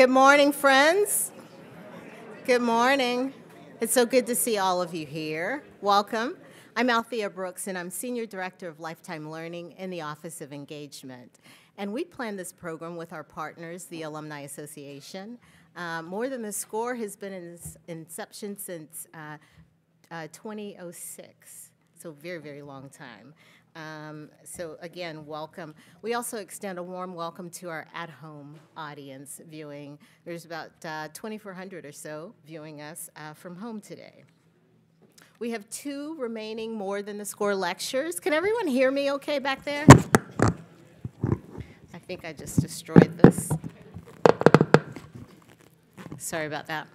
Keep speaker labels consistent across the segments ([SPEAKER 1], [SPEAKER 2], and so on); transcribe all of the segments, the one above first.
[SPEAKER 1] Good morning, friends. Good morning. It's so good to see all of you here. Welcome. I'm Althea Brooks, and I'm Senior Director of Lifetime Learning in the Office of Engagement. And we plan this program with our partners, the Alumni Association. Uh, More Than the Score has been in its inception since uh, uh, 2006, so very, very long time. Um, So again, welcome. We also extend a warm welcome to our at-home audience viewing. There's about uh, 2,400 or so viewing us uh, from home today. We have two remaining More Than the Score lectures. Can everyone hear me okay back there? I think I just destroyed this. Sorry about that.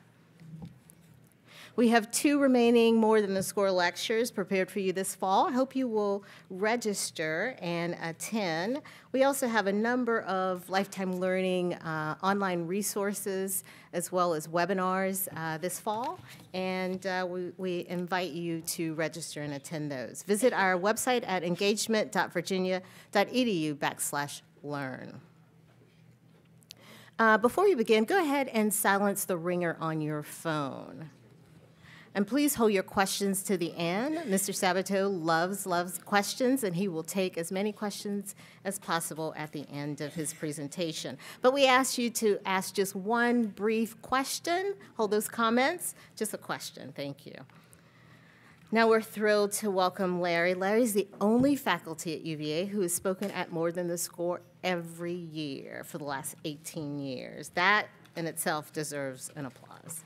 [SPEAKER 1] We have two remaining More Than the Score lectures prepared for you this fall. I hope you will register and attend. We also have a number of Lifetime Learning uh, online resources as well as webinars uh, this fall, and uh, we, we invite you to register and attend those. Visit our website at engagement.virginia.edu backslash learn. Uh, before we begin, go ahead and silence the ringer on your phone. And please hold your questions to the end. Mr. Sabato loves, loves questions, and he will take as many questions as possible at the end of his presentation. But we ask you to ask just one brief question. Hold those comments. Just a question. Thank you. Now we're thrilled to welcome Larry. Larry's the only faculty at UVA who has spoken at more than the score every year for the last 18 years. That in itself deserves an applause.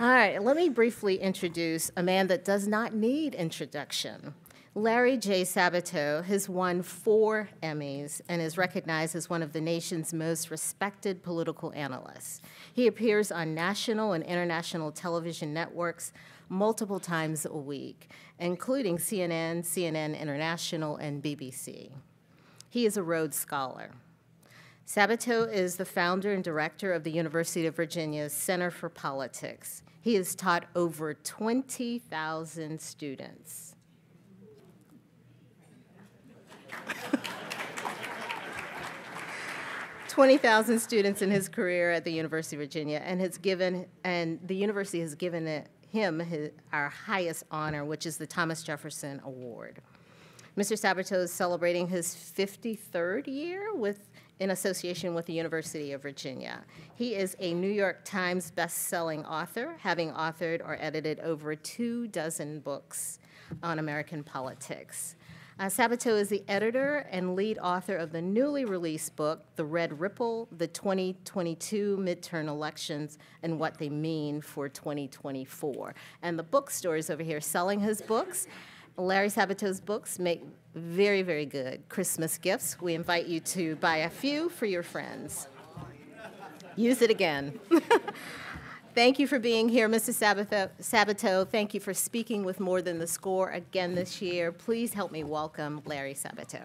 [SPEAKER 1] All right, let me briefly introduce a man that does not need introduction. Larry J. Sabato has won four Emmys and is recognized as one of the nation's most respected political analysts. He appears on national and international television networks multiple times a week, including CNN, CNN International, and BBC. He is a Rhodes Scholar. Sabato is the founder and director of the University of Virginia's Center for Politics. He has taught over 20,000 students. Twenty thousand students in his career at the University of Virginia, and has given, and the university has given it, him his, our highest honor, which is the Thomas Jefferson Award. Mr. Sabato is celebrating his 53rd year with in association with the University of Virginia. He is a New York Times best-selling author, having authored or edited over two dozen books on American politics. Uh, Sabato is the editor and lead author of the newly released book, The Red Ripple, the 2022 Midterm Elections and What They Mean for 2024. And the bookstore is over here selling his books. Larry Sabato's books make very, very good Christmas gifts. We invite you to buy a few for your friends. Use it again. Thank you for being here, Mrs. Sabato. Sabato. Thank you for speaking with More Than the Score again this year. Please help me welcome Larry Sabato.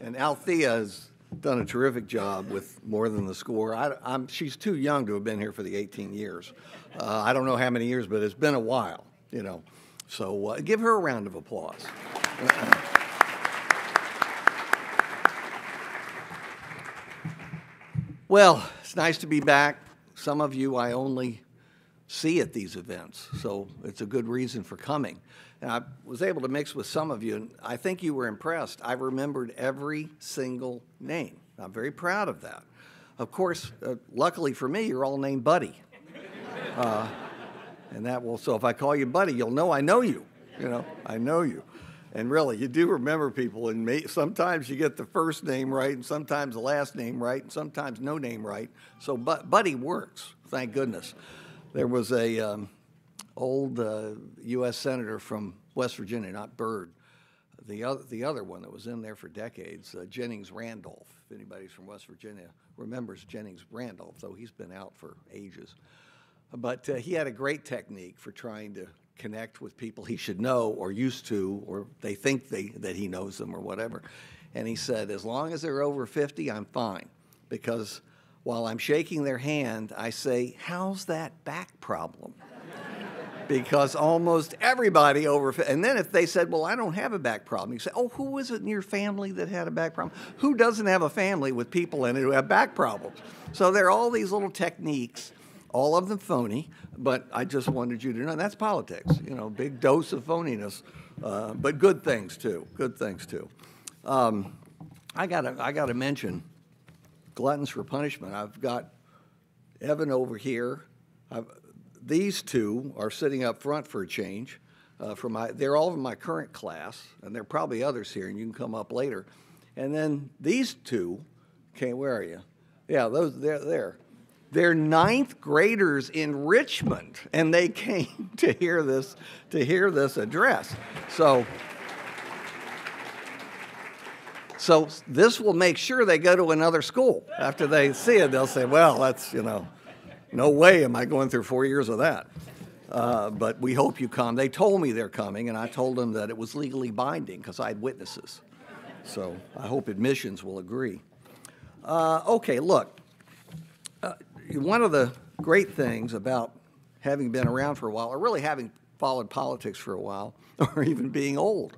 [SPEAKER 2] And Althea has done a terrific job with more than the score. I, am she's too young to have been here for the 18 years. Uh, I don't know how many years, but it's been a while, you know. So uh, give her a round of applause. well, it's nice to be back. Some of you I only see at these events, so it's a good reason for coming. And I was able to mix with some of you, and I think you were impressed. I remembered every single name. I'm very proud of that. Of course, uh, luckily for me, you're all named Buddy. Uh, and that will, so if I call you Buddy, you'll know I know you. You know, I know you. And really, you do remember people, and may, sometimes you get the first name right, and sometimes the last name right, and sometimes no name right. So, but, Buddy works, thank goodness. There was a, um, old uh, U.S. senator from West Virginia, not Byrd, the other, the other one that was in there for decades, uh, Jennings Randolph. If anybody's from West Virginia remembers Jennings Randolph, though he's been out for ages. But uh, he had a great technique for trying to connect with people he should know or used to, or they think they, that he knows them or whatever. And he said, as long as they're over 50, I'm fine, because while I'm shaking their hand, I say, How's that back problem? Because almost everybody over, and then if they said, Well, I don't have a back problem, you say, Oh, who was it in your family that had a back problem? Who doesn't have a family with people in it who have back problems? So there are all these little techniques, all of them phony, but I just wanted you to know that's politics, you know, big dose of phoniness, uh, but good things too, good things too. Um, I gotta, I gotta mention gluttons for punishment. I've got Evan over here. I've, these two are sitting up front for a change. Uh, for my, they're all in my current class, and there are probably others here, and you can come up later. And then these two, okay, where are you? Yeah, those they're there. They're ninth graders in Richmond, and they came to hear this to hear this address. So. So this will make sure they go to another school. After they see it, they'll say, well, that's, you know, no way am I going through four years of that. Uh, but we hope you come. They told me they're coming, and I told them that it was legally binding because I had witnesses. So I hope admissions will agree. Uh, okay, look, uh, one of the great things about having been around for a while, or really having followed politics for a while, or even being old,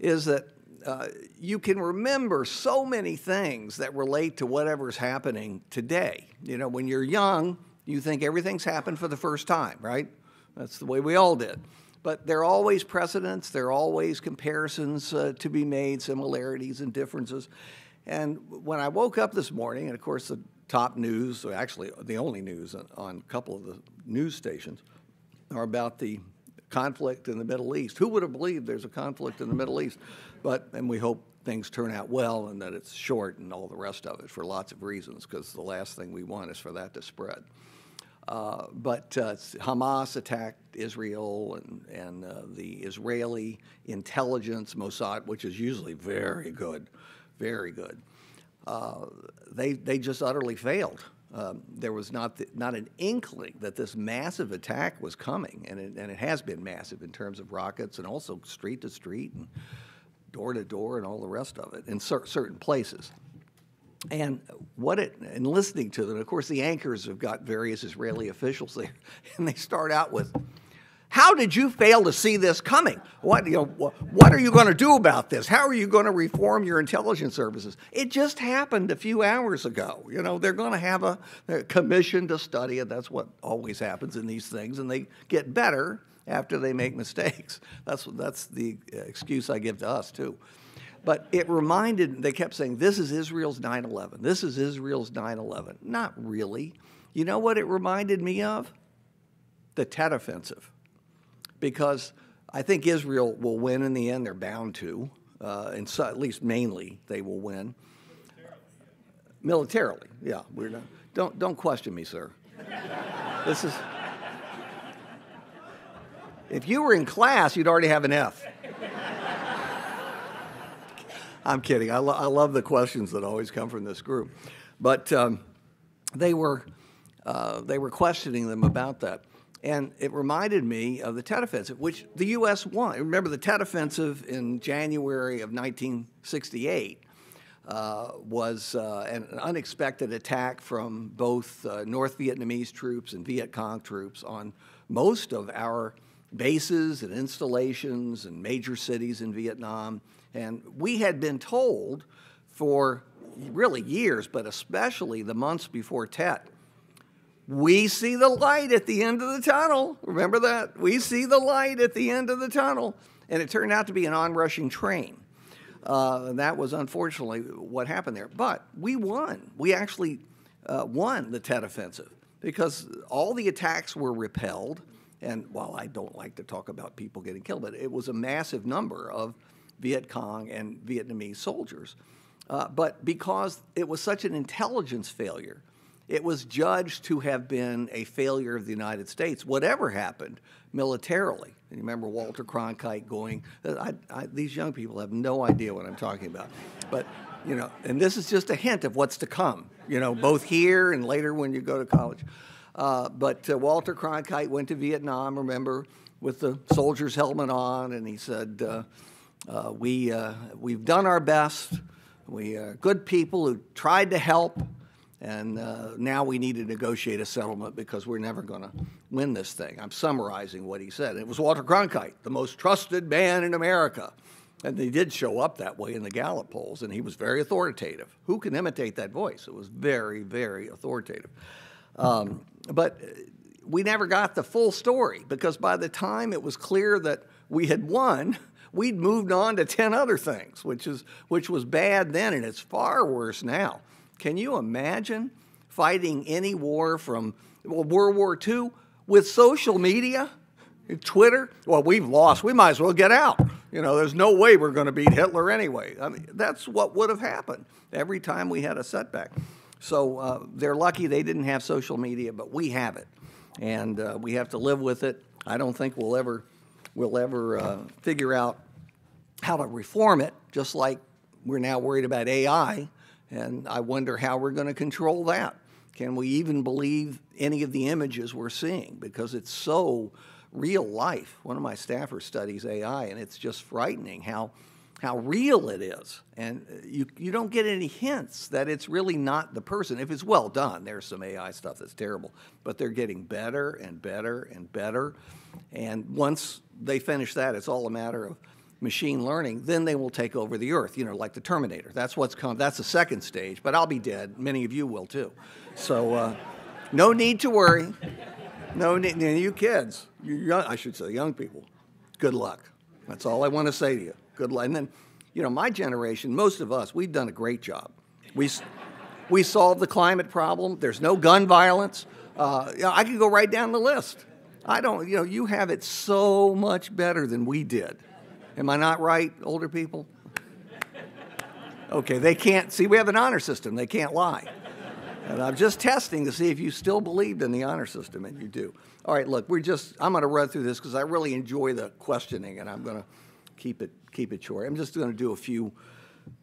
[SPEAKER 2] is that uh, you can remember so many things that relate to whatever's happening today. You know, when you're young, you think everything's happened for the first time, right? That's the way we all did. But there are always precedents, there are always comparisons uh, to be made, similarities and differences. And when I woke up this morning, and of course, the top news, actually the only news on a couple of the news stations, are about the conflict in the Middle East. Who would have believed there's a conflict in the Middle East? But, and we hope things turn out well and that it's short and all the rest of it for lots of reasons, because the last thing we want is for that to spread. Uh, but uh, Hamas attacked Israel and, and uh, the Israeli intelligence, Mossad, which is usually very good, very good. Uh, they, they just utterly failed. Um, there was not, the, not an inkling that this massive attack was coming, and it, and it has been massive in terms of rockets and also street to street and door to door and all the rest of it in cer certain places. And what it, and listening to them, of course, the anchors have got various Israeli officials there, and they start out with, how did you fail to see this coming? What, you know, what are you going to do about this? How are you going to reform your intelligence services? It just happened a few hours ago. You know, they're going to have a, a commission to study it. That's what always happens in these things, and they get better after they make mistakes. That's, that's the uh, excuse I give to us, too. But it reminded, they kept saying, this is Israel's 9 11. This is Israel's 9 11. Not really. You know what it reminded me of? The Tet Offensive because I think Israel will win in the end. They're bound to, uh, and so, at least mainly they will win. Militarily, yeah. We're not, don't don't question me, sir. this is. If you were in class, you'd already have an F. I'm kidding. I, lo- I love the questions that always come from this group, but um, they were uh, they were questioning them about that. And it reminded me of the Tet Offensive, which the U.S. won. Remember the Tet Offensive in January of 1968 uh, was uh, an unexpected attack from both uh, North Vietnamese troops and Viet Cong troops on most of our bases and installations and major cities in Vietnam. And we had been told for really years, but especially the months before Tet, we see the light at the end of the tunnel. Remember that? We see the light at the end of the tunnel. And it turned out to be an onrushing train. Uh, that was unfortunately what happened there. But we won. We actually uh, won the Tet Offensive because all the attacks were repelled. And while I don't like to talk about people getting killed, but it was a massive number of Viet Cong and Vietnamese soldiers. Uh, but because it was such an intelligence failure, it was judged to have been a failure of the United States, whatever happened militarily. And you remember Walter Cronkite going, I, I, these young people have no idea what I'm talking about. But, you know, and this is just a hint of what's to come, you know, both here and later when you go to college. Uh, but uh, Walter Cronkite went to Vietnam, remember, with the soldier's helmet on, and he said, uh, uh we, uh, We've done our best. We are good people who tried to help And uh, now we need to negotiate a settlement because we're never going to win this thing. I'm summarizing what he said. It was Walter Cronkite, the most trusted man in America. And they did show up that way in the Gallup polls, and he was very authoritative. Who can imitate that voice? It was very, very authoritative. Um, but we never got the full story because by the time it was clear that we had won, we'd moved on to 10 other things, which, is, which was bad then, and it's far worse now. Can you imagine fighting any war from World War II with social media? Twitter? Well, we've lost. We might as well get out. You know, there's no way we're going to beat Hitler anyway. I mean, that's what would have happened every time we had a setback. So uh, they're lucky they didn't have social media, but we have it, and uh, we have to live with it. I don't think we'll ever we'll ever uh, figure out how to reform it. Just like we're now worried about AI, and I wonder how we're going to control that. Can we even believe any of the images we're seeing because it's so real life. One of my staffers studies AI, and it's just frightening how how real it is. And uh, you, you don't get any hints that it's really not the person. If it's well done, there's some AI stuff that's terrible, but they're getting better and better and better. And once they finish that, it's all a matter of machine learning. Then they will take over the earth, you know, like the Terminator. That's what's come. That's the second stage, but I'll be dead. Many of you will too. So uh, no need to worry. No, need, you kids, you young, I should say young people, good luck. That's all I want to say to you. Good luck. And then, you know, my generation, most of us, we've done a great job. We, we solved the climate problem. There's no gun violence. Uh, I could go right down the list. I don't, you know, you have it so much better than we did. Am I not right, older people? Okay, they can't, see, we have an honor system. They can't lie. And I'm just testing to see if you still believed in the honor system, and you do. All right, look, we're just, I'm going to run through this because I really enjoy the questioning, and I'm going to keep it, keep it short. I'm just going to do a few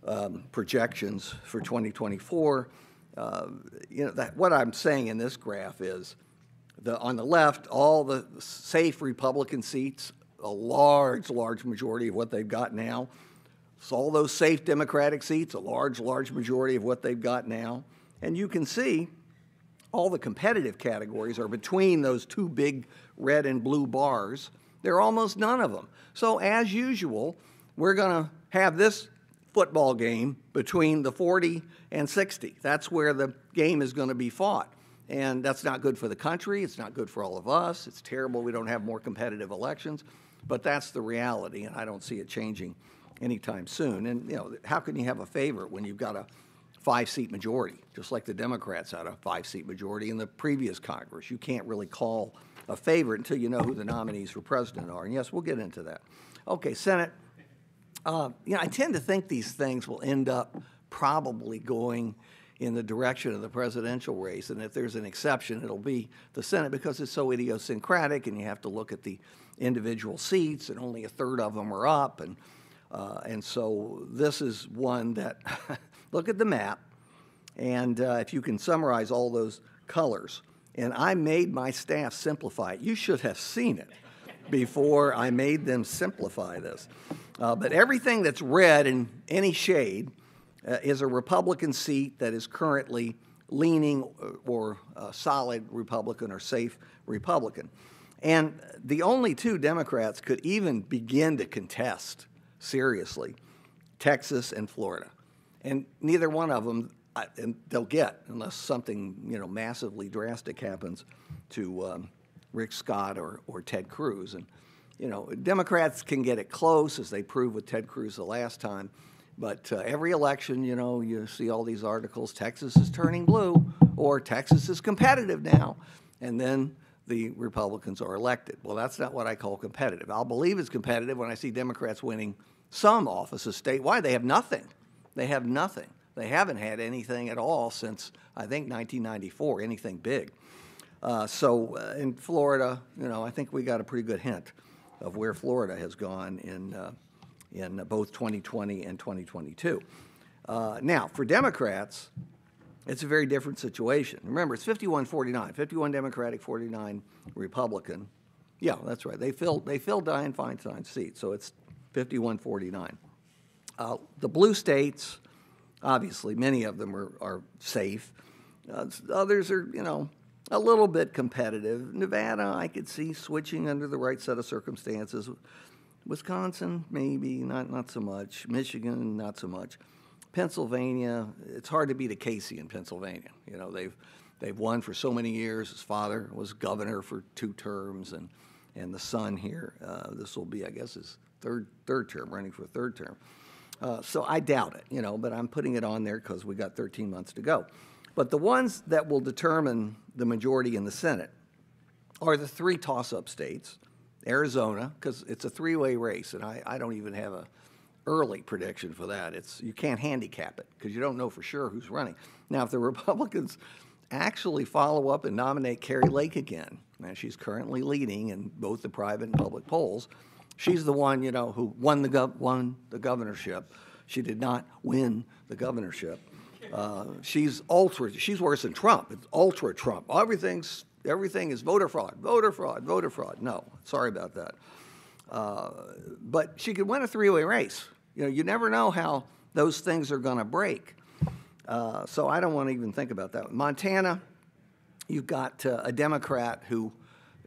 [SPEAKER 2] um, projections for 2024. Uh, you know, that, what I'm saying in this graph is the, on the left, all the safe Republican seats, a large, large majority of what they've got now. So all those safe Democratic seats, a large, large majority of what they've got now. And you can see all the competitive categories are between those two big red and blue bars. There are almost none of them. So, as usual, we're going to have this football game between the 40 and 60. That's where the game is going to be fought. And that's not good for the country. It's not good for all of us. It's terrible we don't have more competitive elections. But that's the reality, and I don't see it changing anytime soon. And, you know, how can you have a favorite when you've got a five seat majority, just like the Democrats had a five seat majority in the previous Congress. You can't really call a favorite until you know who the nominees for president are. And yes, we'll get into that. Okay, Senate. Uh, you know, I tend to think these things will end up probably going in the direction of the presidential race. And if there's an exception, it'll be the Senate because it's so idiosyncratic and you have to look at the individual seats and only a third of them are up. And, uh, and so this is one that look at the map, and uh, if you can summarize all those colors. And I made my staff simplify it. You should have seen it before I made them simplify this. Uh, but everything that's red in any shade uh, is a Republican seat that is currently leaning uh, or solid Republican or safe Republican. And the only two Democrats could even begin to contest seriously Texas and Florida and neither one of them and they'll get unless something you know massively drastic happens to um, Rick Scott or, or Ted Cruz. And you know, Democrats can get it close as they proved with Ted Cruz the last time. But uh, every election, you know, you see all these articles Texas is turning blue or Texas is competitive now. And then the Republicans are elected. Well, that's not what I call competitive. I'll believe it's competitive when I see Democrats winning some offices statewide. They have nothing. They have nothing. They haven't had anything at all since, I think, 1994, anything big. Uh, so uh, in Florida, you know, I think we got a pretty good hint of where Florida has gone in, uh, in both 2020 and 2022. Uh, now, for Democrats, it's a very different situation. Remember, it's 51 49, 51 Democratic, 49 Republican. Yeah, that's right. They filled, they filled Dianne Feinstein's seat, so it's 51 49. Uh, the blue states, obviously, many of them are, are safe. Uh, others are, you know, a little bit competitive. Nevada, I could see switching under the right set of circumstances. Wisconsin, maybe not not so much. Michigan, not so much. Pennsylvania, it's hard to beat a Casey in Pennsylvania. You know, they've they've won for so many years. His father was governor for two terms, and and the son here, uh, this will be, I guess, his third third term, running for a third term. Uh, so I doubt it, you know, but I'm putting it on there because we got 13 months to go. But the ones that will determine the majority in the Senate are the three toss-up states, Arizona, because it's a three-way race, and I, I don't even have a early prediction for that. It's you can't handicap it because you don't know for sure who's running. Now, if the Republicans actually follow up and nominate Kari Lake again, and she's currently leading in both the private and public polls, she's the one you know who won the gov- won the governorship. She did not win the governorship. Uh, she's ultra. She's worse than Trump. It's ultra Trump. Everything's everything is voter fraud, voter fraud, voter fraud. No, sorry about that. Uh, but she could win a three-way race. You know, you never know how those things are going to break. Uh, so I don't want to even think about that. Montana, you've got uh, a Democrat who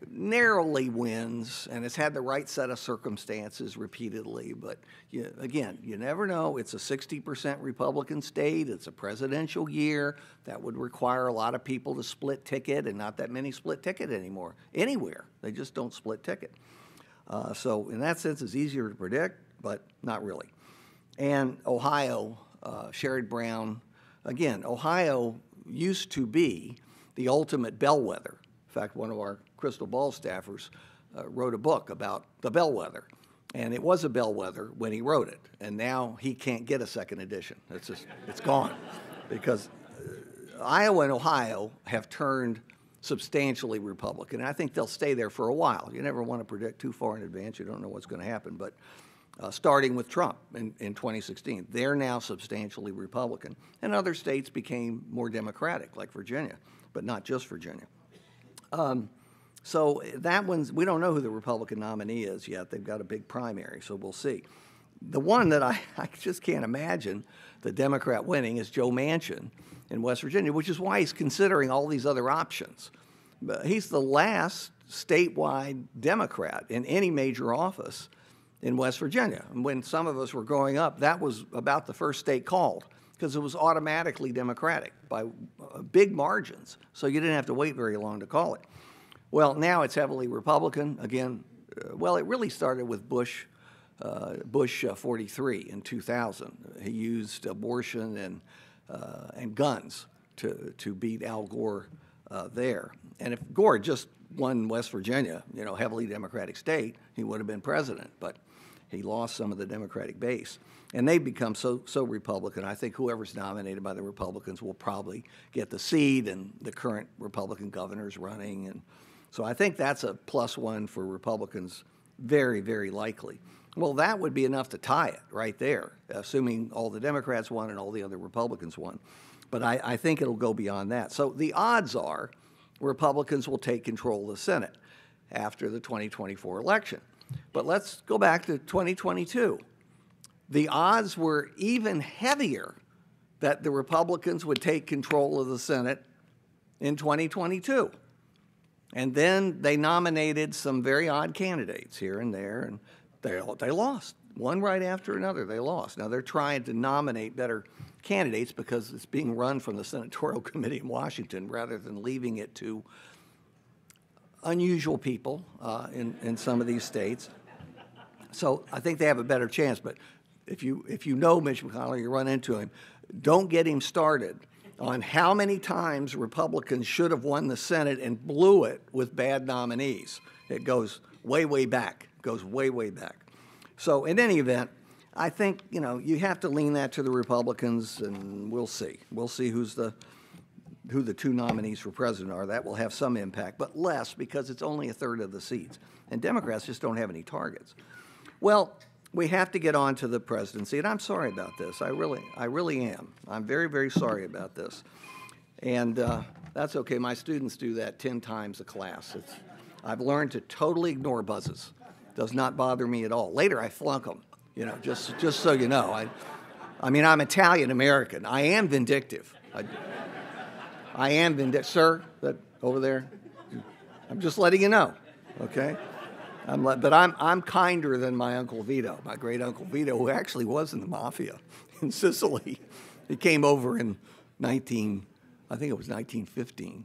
[SPEAKER 2] narrowly wins and has had the right set of circumstances repeatedly. But you, again, you never know. It's a 60% Republican state. It's a presidential year. That would require a lot of people to split ticket, and not that many split ticket anymore. Anywhere. They just don't split ticket. Uh, so, in that sense, it's easier to predict, but not really. And Ohio, uh, Sherrod Brown, again, Ohio used to be the ultimate bellwether. In fact, one of our crystal ball staffers uh, wrote a book about the bellwether. And it was a bellwether when he wrote it. And now he can't get a second edition. It's just, it's gone. Because uh, Iowa and Ohio have turned substantially Republican. And I think they'll stay there for a while. You never want to predict too far in advance. You don't know what's going to happen. But uh, starting with Trump in, in 2016, they're now substantially Republican. And other states became more Democratic, like Virginia, but not just Virginia. Um, so that one's, we don't know who the Republican nominee is yet. They've got a big primary, so we'll see. The one that I, I just can't imagine the Democrat winning is Joe Manchin in West Virginia, which is why he's considering all these other options. But he's the last statewide Democrat in any major office in West Virginia. And when some of us were growing up, that was about the first state called because it was automatically Democratic by uh, big margins. So you didn't have to wait very long to call it. Well, now it's heavily Republican. Again, uh, well, it really started with Bush, uh, Bush uh, 43 in 2000. He used abortion and, uh, and guns to, to beat Al Gore uh, there. And if Gore just won West Virginia, you know, heavily Democratic state, he would have been president. But he lost some of the Democratic base. And they've become so, so Republican. I think whoever's nominated by the Republicans will probably get the seat, and the current Republican governor's running. And so I think that's a plus one for Republicans, very, very likely. Well, that would be enough to tie it right there, assuming all the Democrats won and all the other Republicans won. But I, I think it'll go beyond that. So the odds are Republicans will take control of the Senate after the 2024 election. But let's go back to 2022. The odds were even heavier that the Republicans would take control of the Senate in 2022. And then they nominated some very odd candidates here and there, and they, they lost. One right after another, they lost. Now they're trying to nominate better candidates because it's being run from the Senatorial Committee in Washington rather than leaving it to unusual people uh, in, in some of these states. So I think they have a better chance. But if you, if you know Mitch McConnell, you run into him, don't get him started on how many times Republicans should have won the Senate and blew it with bad nominees. It goes way, way back. It goes way, way back. So in any event, I think you know you have to lean that to the Republicans, and we'll see. We'll see who's the who the two nominees for president are. That will have some impact, but less because it's only a third of the seats, and Democrats just don't have any targets. Well, we have to get on to the presidency, and I'm sorry about this. I really, I really am. I'm very, very sorry about this, and uh, that's okay. My students do that ten times a class. It's, I've learned to totally ignore buzzes. Does not bother me at all. Later, I flunk them. You know, just just so you know. I, I mean, I'm Italian American. I am vindictive. I, I am vindictive, sir. That over there. I'm just letting you know, okay? I'm but I'm I'm kinder than my uncle Vito, my great uncle Vito, who actually was in the mafia in Sicily. He came over in 19, I think it was 1915,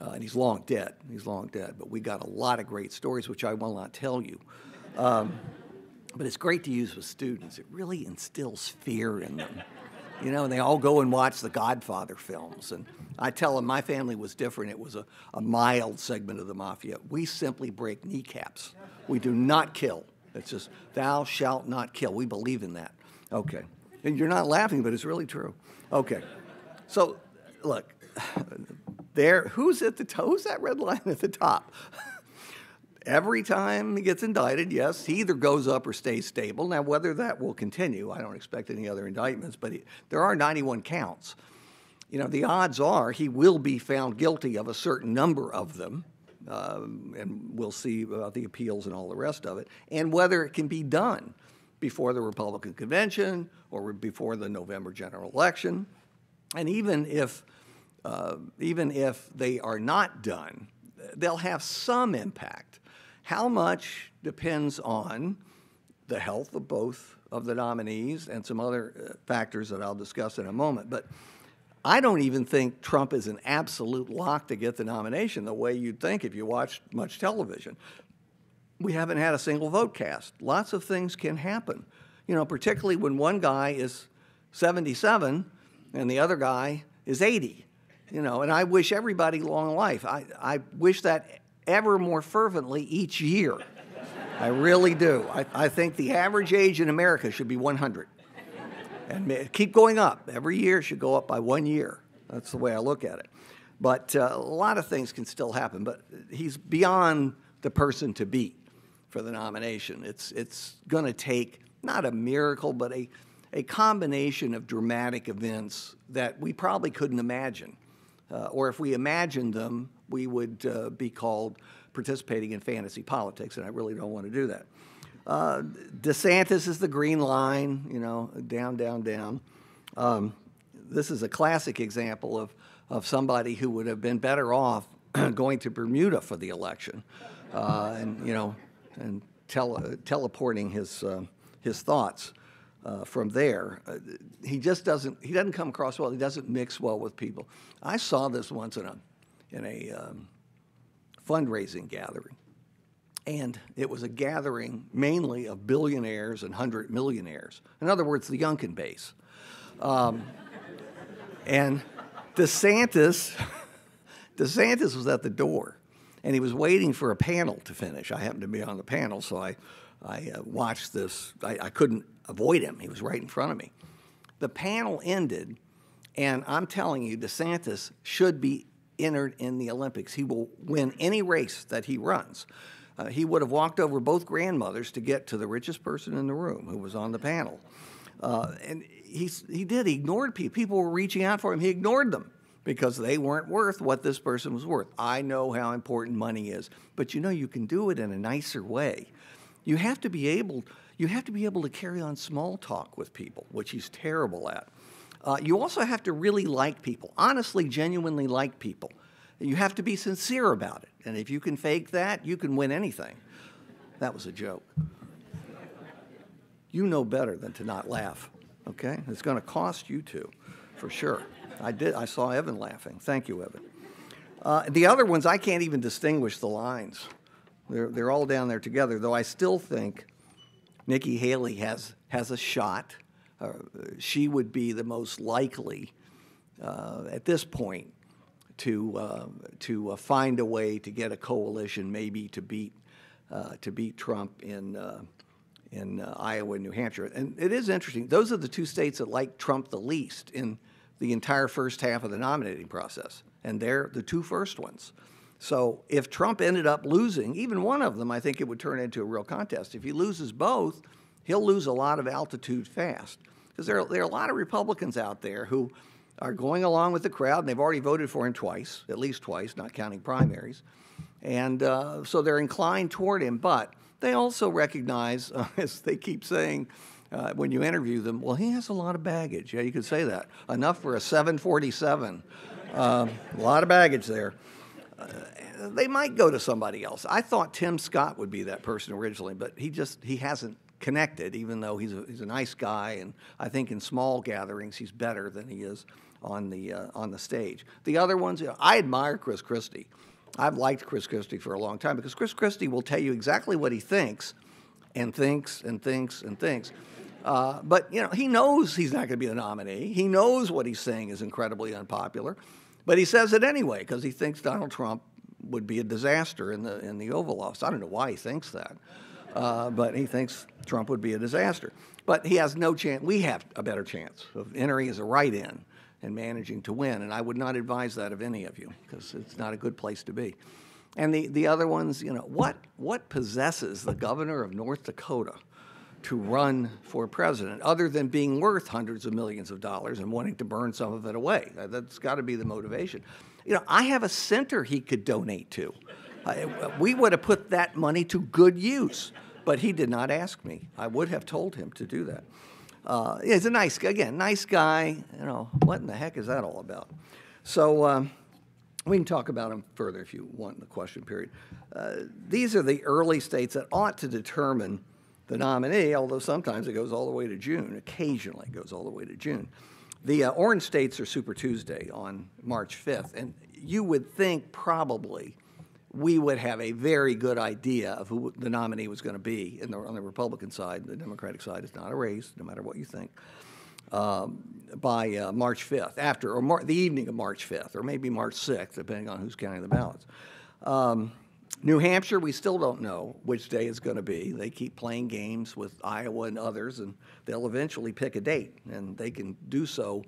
[SPEAKER 2] uh, and he's long dead. He's long dead. But we got a lot of great stories, which I will not tell you. Um, but it's great to use with students. It really instills fear in them. You know, and they all go and watch the Godfather films. And I tell them my family was different. It was a, a mild segment of the mafia. We simply break kneecaps. We do not kill. It's just, thou shalt not kill. We believe in that. Okay. And you're not laughing, but it's really true. Okay. So, look, there, who's at the? Who's that red line at the top? every time he gets indicted, yes, he either goes up or stays stable. Now, whether that will continue, I don't expect any other indictments, but he, there are 91 counts. You know, the odds are he will be found guilty of a certain number of them, um, and we'll see about the appeals and all the rest of it, and whether it can be done before the Republican convention or before the November general election. And even if, uh, even if they are not done, they'll have some impact how much depends on the health of both of the nominees and some other uh, factors that I'll discuss in a moment. But I don't even think Trump is an absolute lock to get the nomination the way you'd think if you watched much television. We haven't had a single vote cast. Lots of things can happen, you know, particularly when one guy is 77 and the other guy is 80. You know, and I wish everybody long life. I, I wish that ever more fervently each year. I really do. I, I think the average age in America should be 100. And keep going up. Every year should go up by one year. That's the way I look at it. But uh, a lot of things can still happen. But he's beyond the person to beat for the nomination. It's, it's going to take not a miracle, but a, a combination of dramatic events that we probably couldn't imagine. Uh, or if we imagined them, we would uh, be called participating in fantasy politics, and I really don't want to do that. Uh, DeSantis is the green line, you know, down, down, down. Um, this is a classic example of, of somebody who would have been better off going to Bermuda for the election, uh, and you know, and tele- teleporting his uh, his thoughts uh, from there. Uh, he just doesn't. He doesn't come across well. He doesn't mix well with people. I saw this once in a in a um, fundraising gathering. And it was a gathering mainly of billionaires and hundred millionaires. In other words, the Youngkin base. Um, and DeSantis, DeSantis was at the door, and he was waiting for a panel to finish. I happened to be on the panel, so I, I uh, watched this. I, I couldn't avoid him. He was right in front of me. The panel ended, and I'm telling you, DeSantis should be entered in the Olympics. He will win any race that he runs. Uh, he would have walked over both grandmothers to get to the richest person in the room who was on the panel. Uh, and he's, he did. He ignored people. People were reaching out for him. He ignored them because they weren't worth what this person was worth. I know how important money is, but you know you can do it in a nicer way. You have to be able you have to be able to carry on small talk with people, which he's terrible at. Uh, you also have to really like people, honestly, genuinely like people. You have to be sincere about it. And if you can fake that, you can win anything. That was a joke. You know better than to not laugh, okay? It's going to cost you to, for sure. I did. I saw Evan laughing. Thank you, Evan. Uh, the other ones, I can't even distinguish the lines. They're, they're all down there together, though I still think Nikki Haley has, has a shot uh, she would be the most likely uh, at this point to uh, to uh, find a way to get a coalition, maybe to beat uh, to beat Trump in in Iowa and New Hampshire. And it is interesting; those are the two states that like Trump the least in the entire first half of the nominating process, and they're the two first ones. So if Trump ended up losing even one of them, I think it would turn into a real contest. If he loses both, he'll lose a lot of altitude fast. Because there, there are a lot of Republicans out there who are going along with the crowd, and they've already voted for him twice, at least twice, not counting primaries. And uh, so they're inclined toward him, but they also recognize, uh, as they keep saying, uh, when you interview them, well, he has a lot of baggage. Yeah, you could say that. Enough for a 747. Um, a lot of baggage there. Uh, they might go to somebody else. I thought Tim Scott would be that person originally, but he just he hasn't connected. Even though he's a he's a nice guy, and I think in small gatherings he's better than he is on the uh, on the stage. The other ones, you know, I admire Chris Christie. I've liked Chris Christie for a long time because Chris Christie will tell you exactly what he thinks, and thinks and thinks and thinks. Uh, but you know, he knows he's not going to be the nominee. He knows what he's saying is incredibly unpopular, but he says it anyway because he thinks Donald Trump would be a disaster in the in the Oval Office. I don't know why he thinks that, uh, but he thinks Trump would be a disaster. But he has no chance. We have a better chance of entering as a write-in and managing to win. And I would not advise that of any of you because it's not a good place to be. And the, the other ones, you know, what, what possesses the governor of North Dakota to run for president other than being worth hundreds of millions of dollars and wanting to burn some of it away? That's got to be the motivation. You know, I have a center he could donate to. we would have put that money to good use, but he did not ask me. I would have told him to do that. Uh, he's a nice, guy, again, nice guy. You know, what in the heck is that all about? So um, we can talk about him further if you want in the question period. Uh, these are the early states that ought to determine the nominee, although sometimes it goes all the way to June. Occasionally, it goes all the way to June. The uh, orange states are Super Tuesday on March 5th, and you would think probably we would have a very good idea of who the nominee was going to be the, on the Republican side. The Democratic side is not a race, no matter what you think. Um, by uh, March 5th, after or Mar- the evening of March 5th, or maybe March 6th, depending on who's counting the ballots. Um, New Hampshire, we still don't know which day it's going to be. They keep playing games with Iowa and others, and they'll eventually pick a date, and they can do so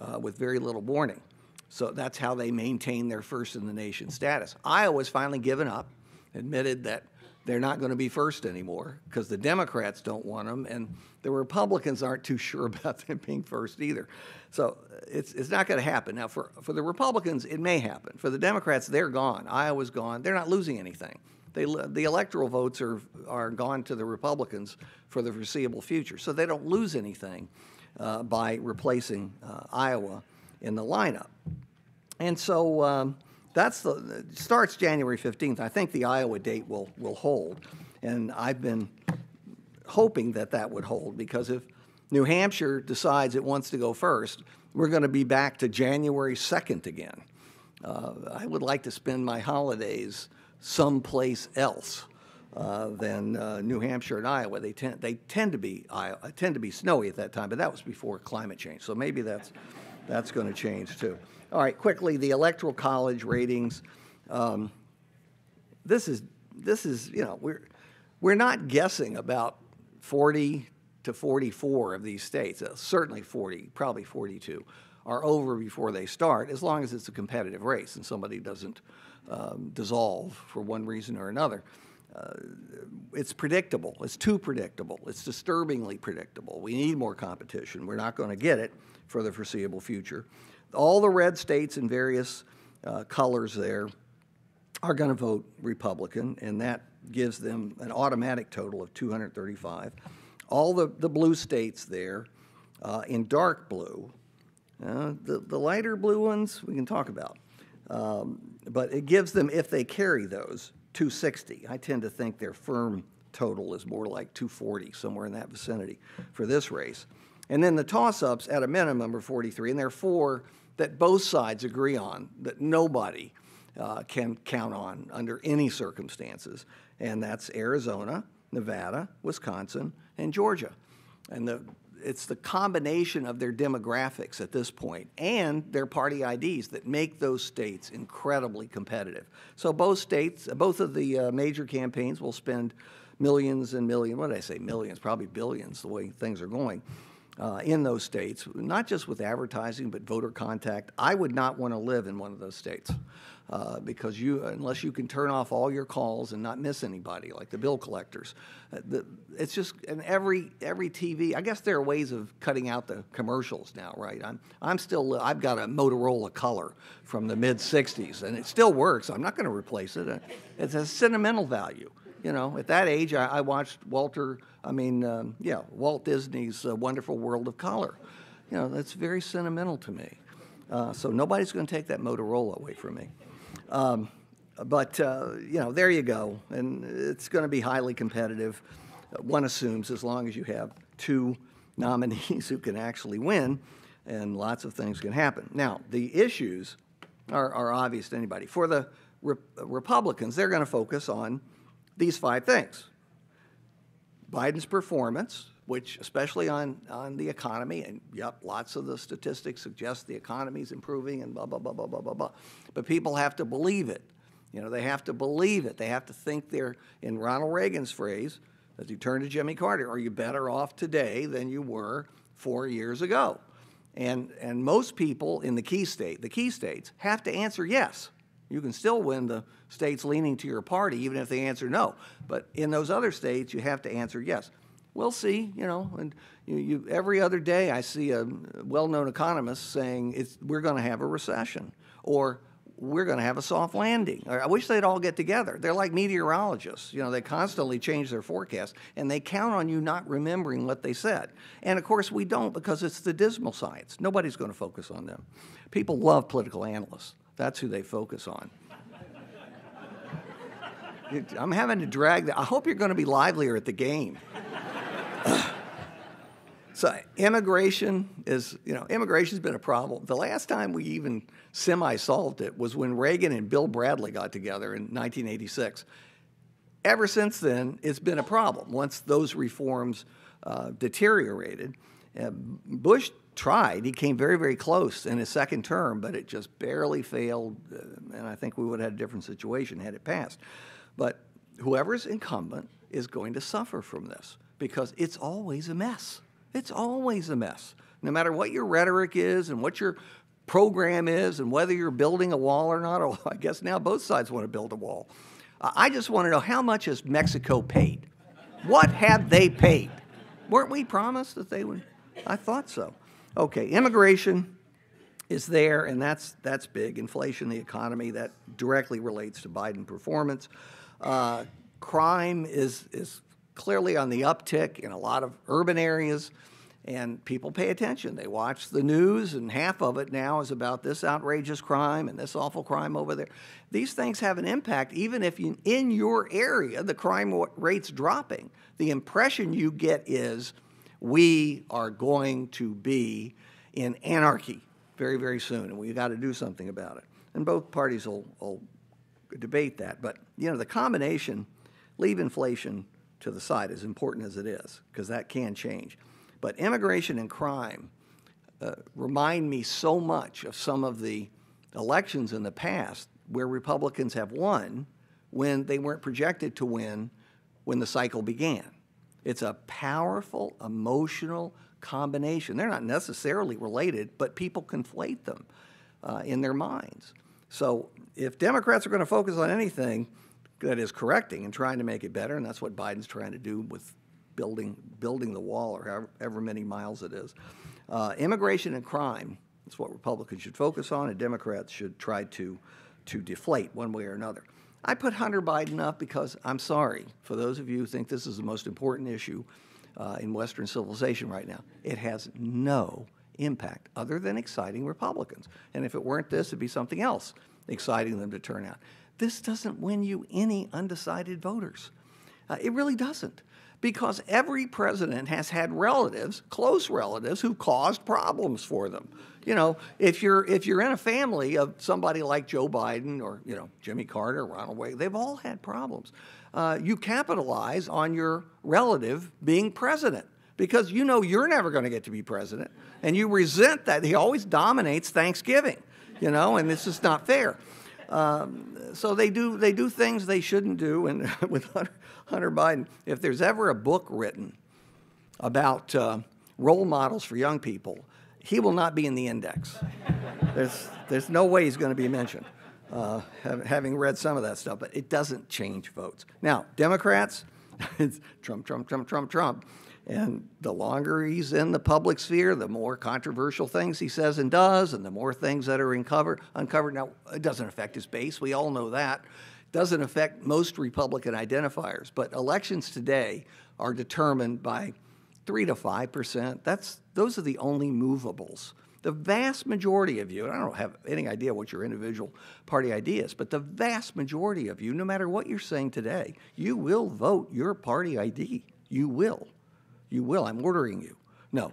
[SPEAKER 2] uh, with very little warning. So that's how they maintain their first in the nation status. Iowa's finally given up, admitted that they're not going to be first anymore because the Democrats don't want them, and the Republicans aren't too sure about them being first either. So it's, it's not going to happen. Now, for, for the Republicans, it may happen. For the Democrats, they're gone. Iowa's gone. They're not losing anything. They, the electoral votes are, are gone to the Republicans for the foreseeable future. So they don't lose anything uh, by replacing uh, Iowa in the lineup. And so um, that's the starts January 15th. I think the Iowa date will will hold, and I've been hoping that that would hold because if New Hampshire decides it wants to go first, we're going to be back to January 2nd again. Uh, I would like to spend my holidays someplace else. Uh, than uh, New Hampshire and Iowa. They tend they tend to be Iowa, tend to be snowy at that time, but that was before climate change. So maybe that's that's going to change too. All right, quickly, the electoral college ratings. Um, this is this is you know we're we're not guessing about 40 to 44 of these states. Uh, certainly 40, probably 42 are over before they start, as long as it's a competitive race and somebody doesn't um, dissolve for one reason or another. Uh, it's predictable. It's too predictable. It's disturbingly predictable. We need more competition. We're not going to get it for the foreseeable future. All the red states in various uh, colors there are going to vote Republican, and that gives them an automatic total of 235. All the, the blue states there uh, in dark blue, uh, the, the lighter blue ones we can talk about, um, but it gives them, if they carry those, 260. I tend to think their firm total is more like 240, somewhere in that vicinity for this race. And then the toss ups at a minimum are 43, and there are four that both sides agree on that nobody uh, can count on under any circumstances, and that's Arizona, Nevada, Wisconsin, and Georgia. And the, it's the combination of their demographics at this point and their party IDs that make those states incredibly competitive. So both states, both of the uh, major campaigns will spend millions and millions, what did I say, millions, probably billions the way things are going uh, in those states, not just with advertising, but voter contact. I would not want to live in one of those states uh, because you, unless you can turn off all your calls and not miss anybody, like the bill collectors, uh, the, it's just and every every TV. I guess there are ways of cutting out the commercials now, right? I'm I'm still I've got a Motorola Color from the mid '60s, and it still works. I'm not going to replace it. It has sentimental value. You know, at that age, I, I watched Walter I mean, um, yeah, Walt Disney's uh, Wonderful World of Color. You know, that's very sentimental to me. Uh, so nobody's going to take that Motorola away from me. Um, but, uh, you know, there you go. And it's going to be highly competitive, uh, one assumes, as long as you have two nominees who can actually win, and lots of things can happen. Now, the issues are, are obvious to anybody. For the Re- Republicans, they're going to focus on these five things Biden's performance, which, especially on, on the economy, and yep, lots of the statistics suggest the economy's improving and blah, blah, blah, blah, blah, blah, blah. But people have to believe it. You know, they have to believe it. They have to think they're, in Ronald Reagan's phrase, as he turned to Jimmy Carter, are you better off today than you were four years ago? And, and most people in the key state, the key states, have to answer yes. You can still win the states leaning to your party even if they answer no. But in those other states, you have to answer yes. We'll see, you know, and you, you, every other day I see a well-known economist saying we're going to have a recession or we're going to have a soft landing. I wish they'd all get together. They're like meteorologists. You know, they constantly change their forecast, and they count on you not remembering what they said. And of course, we don't because it's the dismal science. Nobody's going to focus on them. People love political analysts. That's who they focus on. I'm having to drag that. I hope you're going to be livelier at the game. so immigration is, you know, immigration's been a problem. The last time we even semi-solved it was when Reagan and Bill Bradley got together in 1986. Ever since then, it's been a problem. Once those reforms uh, deteriorated, uh, Bush tried. He came very, very close in his second term, but it just barely failed. Uh, and I think we would have had a different situation had it passed. But whoever's incumbent is going to suffer from this because it's always a mess. It's always a mess. No matter what your rhetoric is and what your program is and whether you're building a wall or not, or I guess now both sides want to build a wall. I just want to know how much has Mexico paid? What have they paid? Weren't we promised that they would? I thought so. Okay, immigration is there, and that's that's big. Inflation, the economy, that directly relates to Biden performance. Uh, crime is is clearly on the uptick in a lot of urban areas, and people pay attention. They watch the news, and half of it now is about this outrageous crime and this awful crime over there. These things have an impact, even if you, in your area the crime rate's dropping. The impression you get is we are going to be in anarchy very, very soon, and we've got to do something about it. And both parties will, will debate that. But, you know, the combination, leave inflation to the side, as important as it is, because that can change. But immigration and crime uh, remind me so much of some of the elections in the past where Republicans have won when they weren't projected to win when the cycle began. It's a powerful, emotional combination. They're not necessarily related, but people conflate them uh, in their minds. So if Democrats are going to focus on anything that is correcting and trying to make it better, and that's what Biden's trying to do with building building the wall or however, however many miles it is, uh, immigration and crime is what Republicans should focus on, and Democrats should try to to deflate one way or another. I put Hunter Biden up because I'm sorry for those of you who think this is the most important issue uh, in Western civilization right now. It has no impact other than exciting Republicans. And if it weren't this, it'd be something else exciting them to turn out. This doesn't win you any undecided voters. Uh, it really doesn't. Because every president has had relatives, close relatives, who caused problems for them. You know, if you're if you're in a family of somebody like Joe Biden or you know Jimmy Carter, Ronald Reagan, they've all had problems. Uh, you capitalize on your relative being president because you know you're never going to get to be president, and you resent that he always dominates Thanksgiving. You know, and this is not fair. Um, so they do they do things they shouldn't do. And with Hunter, Hunter, Biden, if there's ever a book written about uh, role models for young people, he will not be in the index. there's there's no way he's going to be mentioned. Uh, having read some of that stuff, but it doesn't change votes. Now, Democrats, it's Trump, Trump, Trump, Trump, Trump. And the longer he's in the public sphere, the more controversial things he says and does, and the more things that are uncovered. uncovered. Now, it doesn't affect his base. We all know that. Doesn't affect most Republican identifiers. But elections today are determined by three to five percent. That's those are the only movables. The vast majority of you, and I don't have any idea what your individual party ID is, but the vast majority of you, no matter what you're saying today, you will vote your party ID. You will. You will. I'm ordering you. No.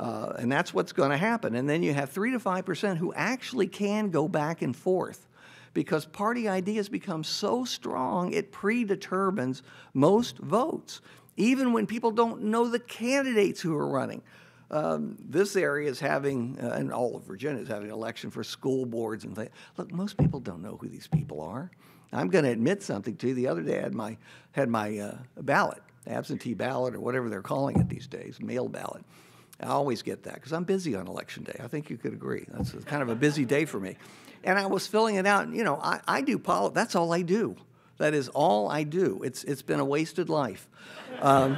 [SPEAKER 2] Uh, and that's what's going to happen. And then you have 3 to 5% who actually can go back and forth because party IDs become so strong it predetermines most votes, even when people don't know the candidates who are running. Um, this area is having, uh, and all of Virginia is having an election for school boards and things. Look, most people don't know who these people are. I'm going to admit something to you. The other day, I had my, had my uh, ballot, absentee ballot, or whatever they're calling it these days, mail ballot. I always get that because I'm busy on election day. I think you could agree. That's kind of a busy day for me. And I was filling it out. You know, I, I do politics. That's all I do. That is all I do. It's, it's been a wasted life. Um,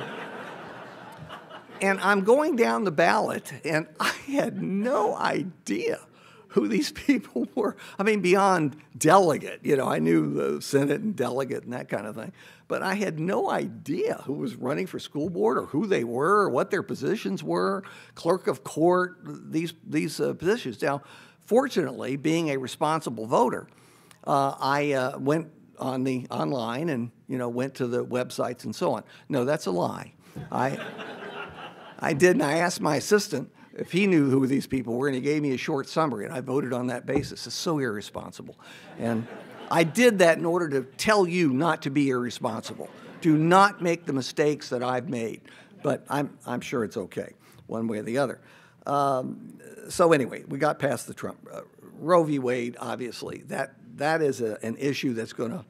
[SPEAKER 2] and I'm going down the ballot, and I had no idea who these people were. I mean, beyond delegate, you know, I knew the Senate and delegate and that kind of thing, but I had no idea who was running for school board or who they were or what their positions were, clerk of court, these, these uh, positions. Now, fortunately, being a responsible voter, uh, I uh, went on the online and, you know, went to the websites and so on. No, that's a lie. I, I did, and I asked my assistant, if he knew who these people were, and he gave me a short summary, and I voted on that basis. It's so irresponsible. And I did that in order to tell you not to be irresponsible. Do not make the mistakes that I've made. But I'm, I'm sure it's okay, one way or the other. Um, so anyway, we got past the Trump. Uh, Roe v. Wade, obviously, that, that is a, an issue that's going to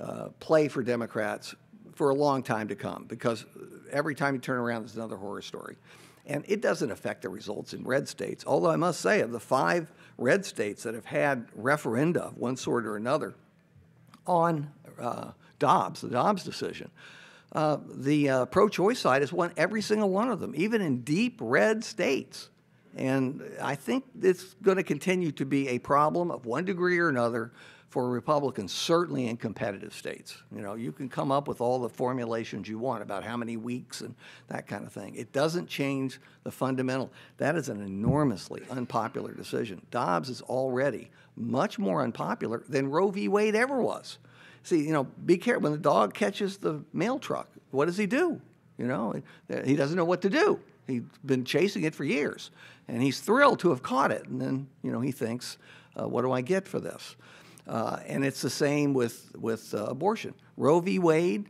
[SPEAKER 2] uh, play for Democrats for a long time to come because every time you turn around, there's another horror story. And it doesn't affect the results in red states. Although I must say, of the five red states that have had referenda of one sort or another on uh, Dobbs, the Dobbs decision, uh, the uh, pro choice side has won every single one of them, even in deep red states. And I think it's going to continue to be a problem of one degree or another for Republicans, certainly in competitive states. You know, you can come up with all the formulations you want about how many weeks and that kind of thing. It doesn't change the fundamental. That is an enormously unpopular decision. Dobbs is already much more unpopular than Roe v. Wade ever was. See, you know, be careful when the dog catches the mail truck. What does he do? You know, he doesn't know what to do. He's been chasing it for years, and he's thrilled to have caught it. And then, you know, he thinks, uh, "What do I get for this?" Uh, and it's the same with, with uh, abortion. Roe v. Wade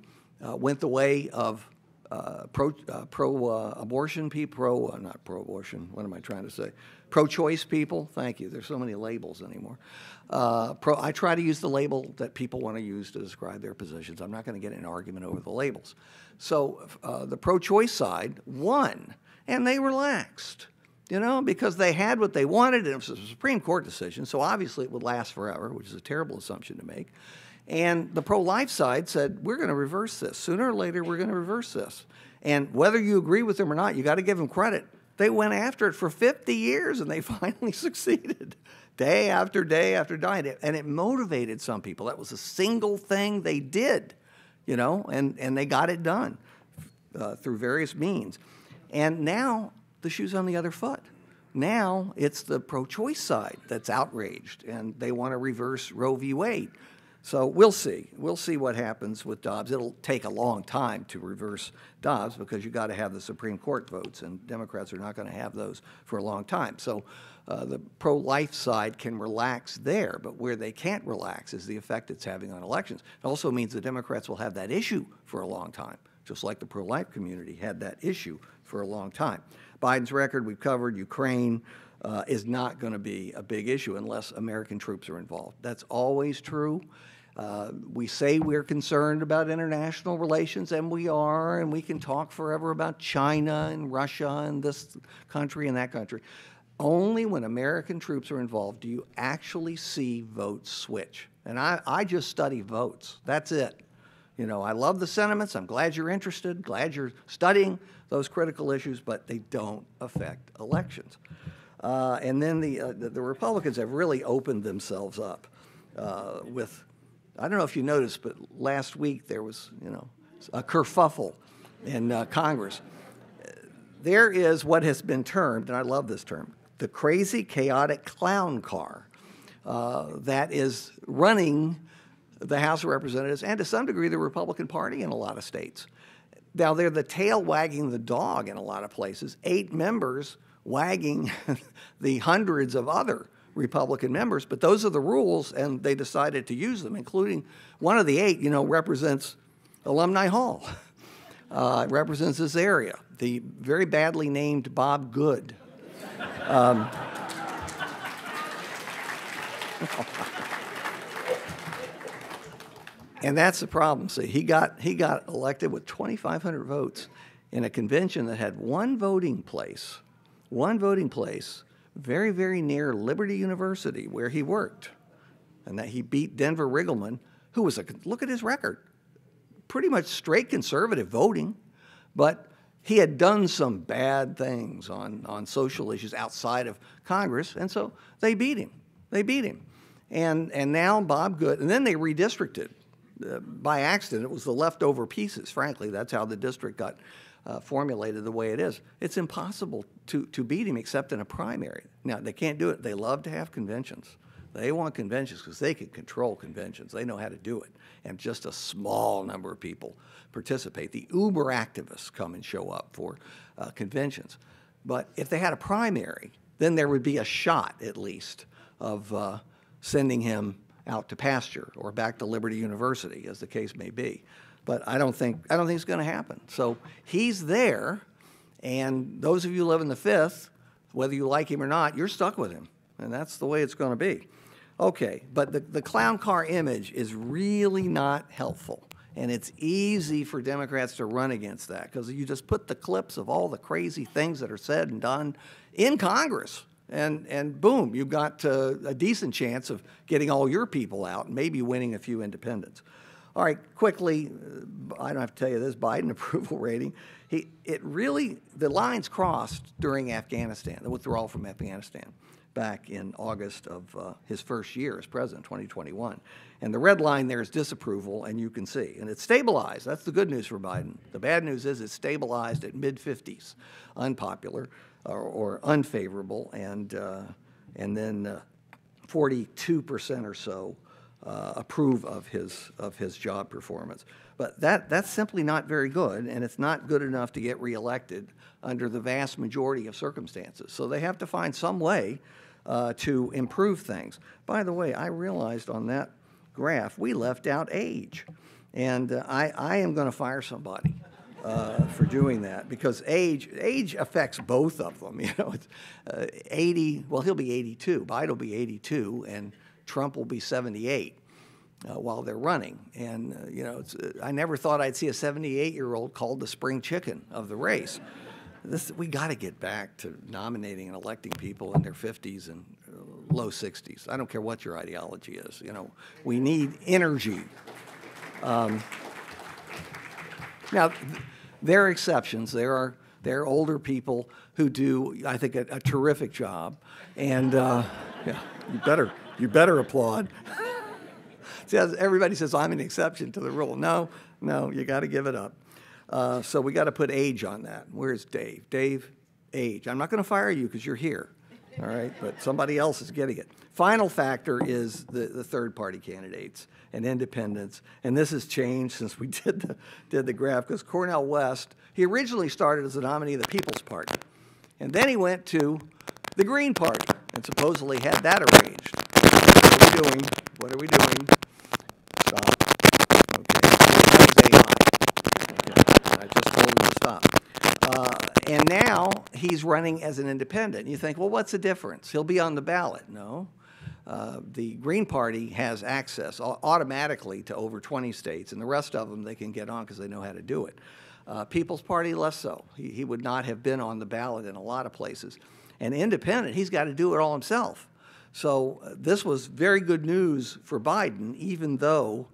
[SPEAKER 2] uh, went the way of uh, pro, uh, pro uh, abortion people, pro, not pro abortion, what am I trying to say? Pro choice people. Thank you. There's so many labels anymore. Uh, pro, I try to use the label that people want to use to describe their positions. I'm not going to get in an argument over the labels. So uh, the pro choice side won, and they relaxed you know, because they had what they wanted, and it was a Supreme Court decision, so obviously it would last forever, which is a terrible assumption to make. And the pro life side said, We're going to reverse this. Sooner or later, we're going to reverse this. And whether you agree with them or not, you got to give them credit. They went after it for 50 years and they finally succeeded, day after day after day. And it motivated some people. That was a single thing they did, you know, and, and they got it done uh, through various means. And now the shoe's on the other foot. Now it's the pro choice side that's outraged and they want to reverse Roe v. Wade. So we'll see. We'll see what happens with Dobbs. It'll take a long time to reverse Dobbs because you've got to have the Supreme Court votes, and Democrats are not going to have those for a long time. So uh, the pro life side can relax there, but where they can't relax is the effect it's having on elections. It also means the Democrats will have that issue for a long time, just like the pro life community had that issue for a long time. Biden's record, we've covered Ukraine, uh, is not going to be a big issue unless American troops are involved. That's always true. Uh, we say we're concerned about international relations, and we are, and we can talk forever about China and Russia and this country and that country. Only when American troops are involved do you actually see votes switch. And I, I just study votes. That's it. You know, I love the sentiments. I'm glad you're interested, glad you're studying those critical issues, but they don't affect elections. Uh, and then the, uh, the, the, Republicans have really opened themselves up uh, with, I don't know if you noticed, but last week there was, you know, a kerfuffle in uh, Congress. There is what has been termed, and I love this term, the crazy, chaotic clown car uh, that is running the House of Representatives and to some degree the Republican Party in a lot of states. Now, they're the tail wagging the dog in a lot of places, eight members wagging the hundreds of other Republican members, but those are the rules, and they decided to use them, including one of the eight, you know, represents Alumni Hall, uh, represents this area, the very badly named Bob Good. Um, and that's the problem. See, he got, he got elected with 2,500 votes in a convention that had one voting place, one voting place, very, very near Liberty University, where he worked. And that he beat Denver Riggleman, who was a, look at his record, pretty much straight conservative voting, but he had done some bad things on, on social issues outside of Congress, and so they beat him. They beat him. And, and now Bob Good, and then they redistricted. Uh, by accident, it was the leftover pieces, frankly. That's how the district got uh, formulated the way it is. It's impossible to, to beat him except in a primary. Now, they can't do it. They love to have conventions. They want conventions because they can control conventions. They know how to do it. And just a small number of people participate. The uber activists come and show up for uh, conventions. But if they had a primary, then there would be a shot, at least, of uh, sending him out to pasture or back to Liberty University, as the case may be. But I don't think I don't think it's going to happen. So he's there, and those of you who live in the fifth, whether you like him or not, you're stuck with him, and that's the way it's going to be. Okay, but the, the clown car image is really not helpful. And it's easy for Democrats to run against that because you just put the clips of all the crazy things that are said and done in Congress. And, and boom, you've got uh, a decent chance of getting all your people out and maybe winning a few independents. All right, quickly, uh, I don't have to tell you this Biden approval rating. He, it really, the lines crossed during Afghanistan, the withdrawal from Afghanistan back in August of uh, his first year as president, 2021. And the red line there is disapproval, and you can see. And it's stabilized. That's the good news for Biden. The bad news is it's stabilized at mid 50s, unpopular or, or unfavorable, and, uh, and then 42% uh, or so uh, approve of his, of his job performance. But that, that's simply not very good, and it's not good enough to get reelected under the vast majority of circumstances. So they have to find some way uh, to improve things. By the way, I realized on that graph we left out age, and uh, I, I am going to fire somebody. Uh, for doing that because age age affects both of them. You know, it's uh, 80. Well, he'll be 82. Biden will be 82, and Trump will be 78 uh, while they're running. And, uh, you know, uh, I never thought I'd see a 78 year old called the spring chicken of the race. This, we got to get back to nominating and electing people in their 50s and uh, low 60s. I don't care what your ideology is. You know, we need energy. Um, now, th- there are exceptions. There are there are older people who do, I think, a, a terrific job, and uh, yeah, you better you better applaud. See, everybody says I'm an exception to the rule. No, no, you got to give it up. Uh, so we got to put age on that. Where's Dave? Dave, age. I'm not going to fire you because you're here, all right? But somebody else is getting it. Final factor is the, the third party candidates and independents. And this has changed since we did the, did the graph because Cornel West, he originally started as a nominee of the People's Party. And then he went to the Green Party and supposedly had that arranged. What are we doing? What are we doing? Stop. Okay. I just told him to stop. Uh, and now he's running as an independent. You think, well, what's the difference? He'll be on the ballot. No. Uh, the Green Party has access automatically to over 20 states, and the rest of them they can get on because they know how to do it. Uh, People's Party, less so. He, he would not have been on the ballot in a lot of places. And independent, he's got to do it all himself. So uh, this was very good news for Biden, even though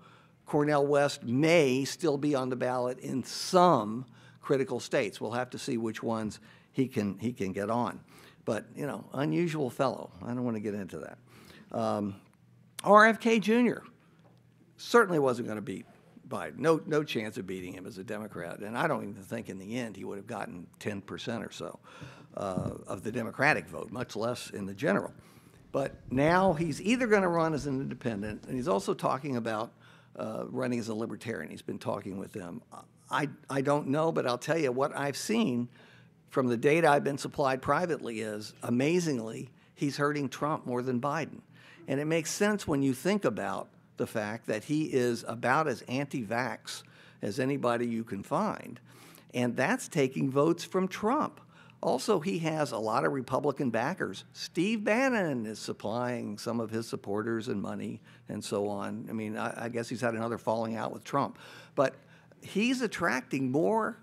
[SPEAKER 2] Cornel West may still be on the ballot in some critical states. We'll have to see which ones he can he can get on. But you know, unusual fellow. I don't want to get into that. Um, RFK Jr. certainly wasn't going to beat Biden. No, no chance of beating him as a Democrat. And I don't even think in the end he would have gotten 10% or so. uh, of the Democratic vote, much less in the general. But now he's either going to run as an independent, and he's also talking about uh, running as a libertarian. He's been talking with them. I, I don't know, but I'll tell you what I've seen from the data I've been supplied privately is amazingly, he's hurting Trump more than Biden. And it makes sense when you think about the fact that he is about as anti vax as anybody you can find. And that's taking votes from Trump. Also, he has a lot of Republican backers. Steve Bannon is supplying some of his supporters and money and so on. I mean, I, I guess he's had another falling out with Trump. But he's attracting more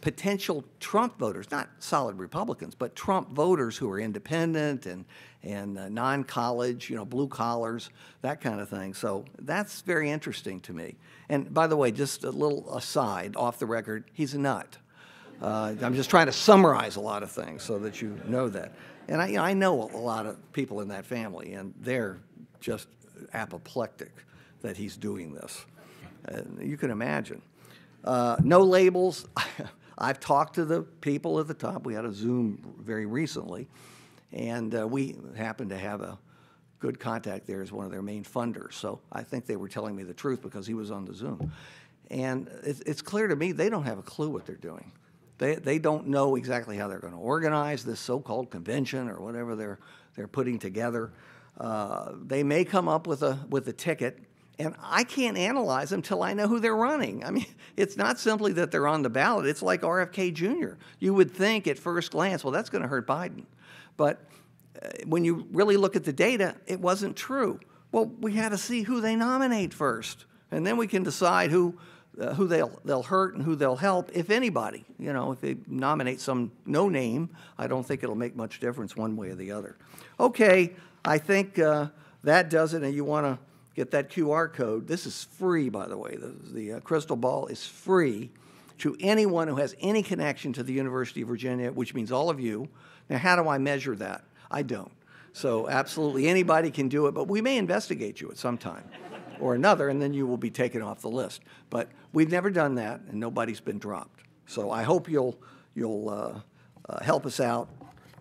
[SPEAKER 2] potential Trump voters, not solid Republicans, but Trump voters who are independent and, and uh, non college, you know, blue collars, that kind of thing. So that's very interesting to me. And by the way, just a little aside off the record, he's a nut. Uh, I'm just trying to summarize a lot of things so that you know that. And I, you know, I know a lot of people in that family, and they're just apoplectic that he's doing this. Uh, you can imagine. Uh, no labels. I've talked to the people at the top. We had a Zoom very recently, and uh, we happened to have a good contact there as one of their main funders. So I think they were telling me the truth because he was on the Zoom. And it's, it's clear to me they don't have a clue what they're doing. They, they don't know exactly how they're going to organize this so-called convention or whatever they're, they're putting together. Uh, they may come up with a, with a ticket, and I can't analyze them until I know who they're running. I mean, it's not simply that they're on the ballot. It's like RFK Jr. You would think at first glance, well, that's going to hurt Biden. But uh, when you really look at the data, it wasn't true. Well, we had to see who they nominate first, and then we can decide who uh, who they'll they'll hurt and who they'll help, if anybody. You know, if they nominate some no name, I don't think it'll make much difference one way or the other. Okay, I think uh, that does it. And you want to get that QR code. This is free, by the way. The, the uh, crystal ball is free to anyone who has any connection to the University of Virginia, which means all of you. Now, how do I measure that? I don't. So, absolutely anybody can do it, but we may investigate you at some time or another, and then you will be taken off the list. But we've never done that, and nobody's been dropped. So I hope you'll you'll uh, uh, help us out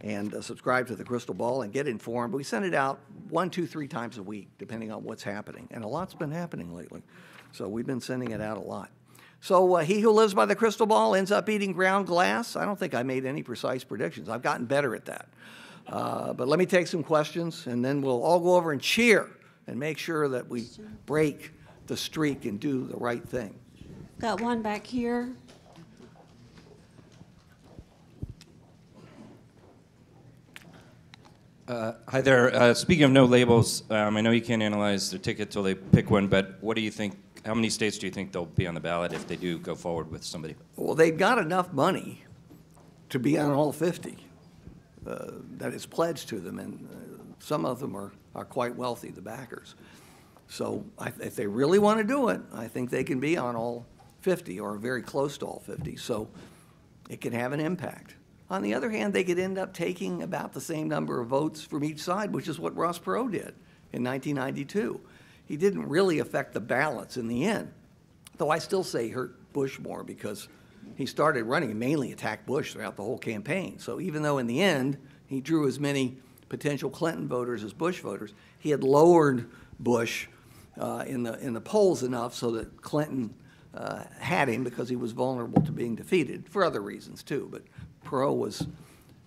[SPEAKER 2] and uh, subscribe to the Crystal Ball and get informed. We send it out one, two, three times a week, depending on what's happening, and a lot's been happening lately. So we've been sending it out a lot. So uh, he who lives by the crystal ball ends up eating ground glass. I don't think I made any precise predictions. I've gotten better at that. Uh, but let me take some questions, and then we'll all go over and cheer and make sure that we break the streak and do the right thing.
[SPEAKER 3] Got one back here.
[SPEAKER 4] Uh, Hi there. Uh, Speaking of no labels, um, I know you can't analyze the ticket till they pick one, but what do you think, how many states do you think they'll be on the ballot if they do go forward with somebody?
[SPEAKER 2] Well, they've got enough money to be on all 50 uh, that is pledged to them, and uh, some of them are, are quite wealthy, the backers. So I, if they really want to do it, I think they can be on all 50 or very close to all 50. So it can have an impact. On the other hand, they could end up taking about the same number of votes from each side, which is what Ross Perot did in 1992. He didn't really affect the balance in the end, though I still say hurt Bush more because he started running and mainly attacked Bush throughout the whole campaign. So even though in the end he drew as many potential Clinton voters as Bush voters, he had lowered Bush uh, in the in the polls enough so that Clinton uh, had him because he was vulnerable to being defeated for other reasons too. But Perot was,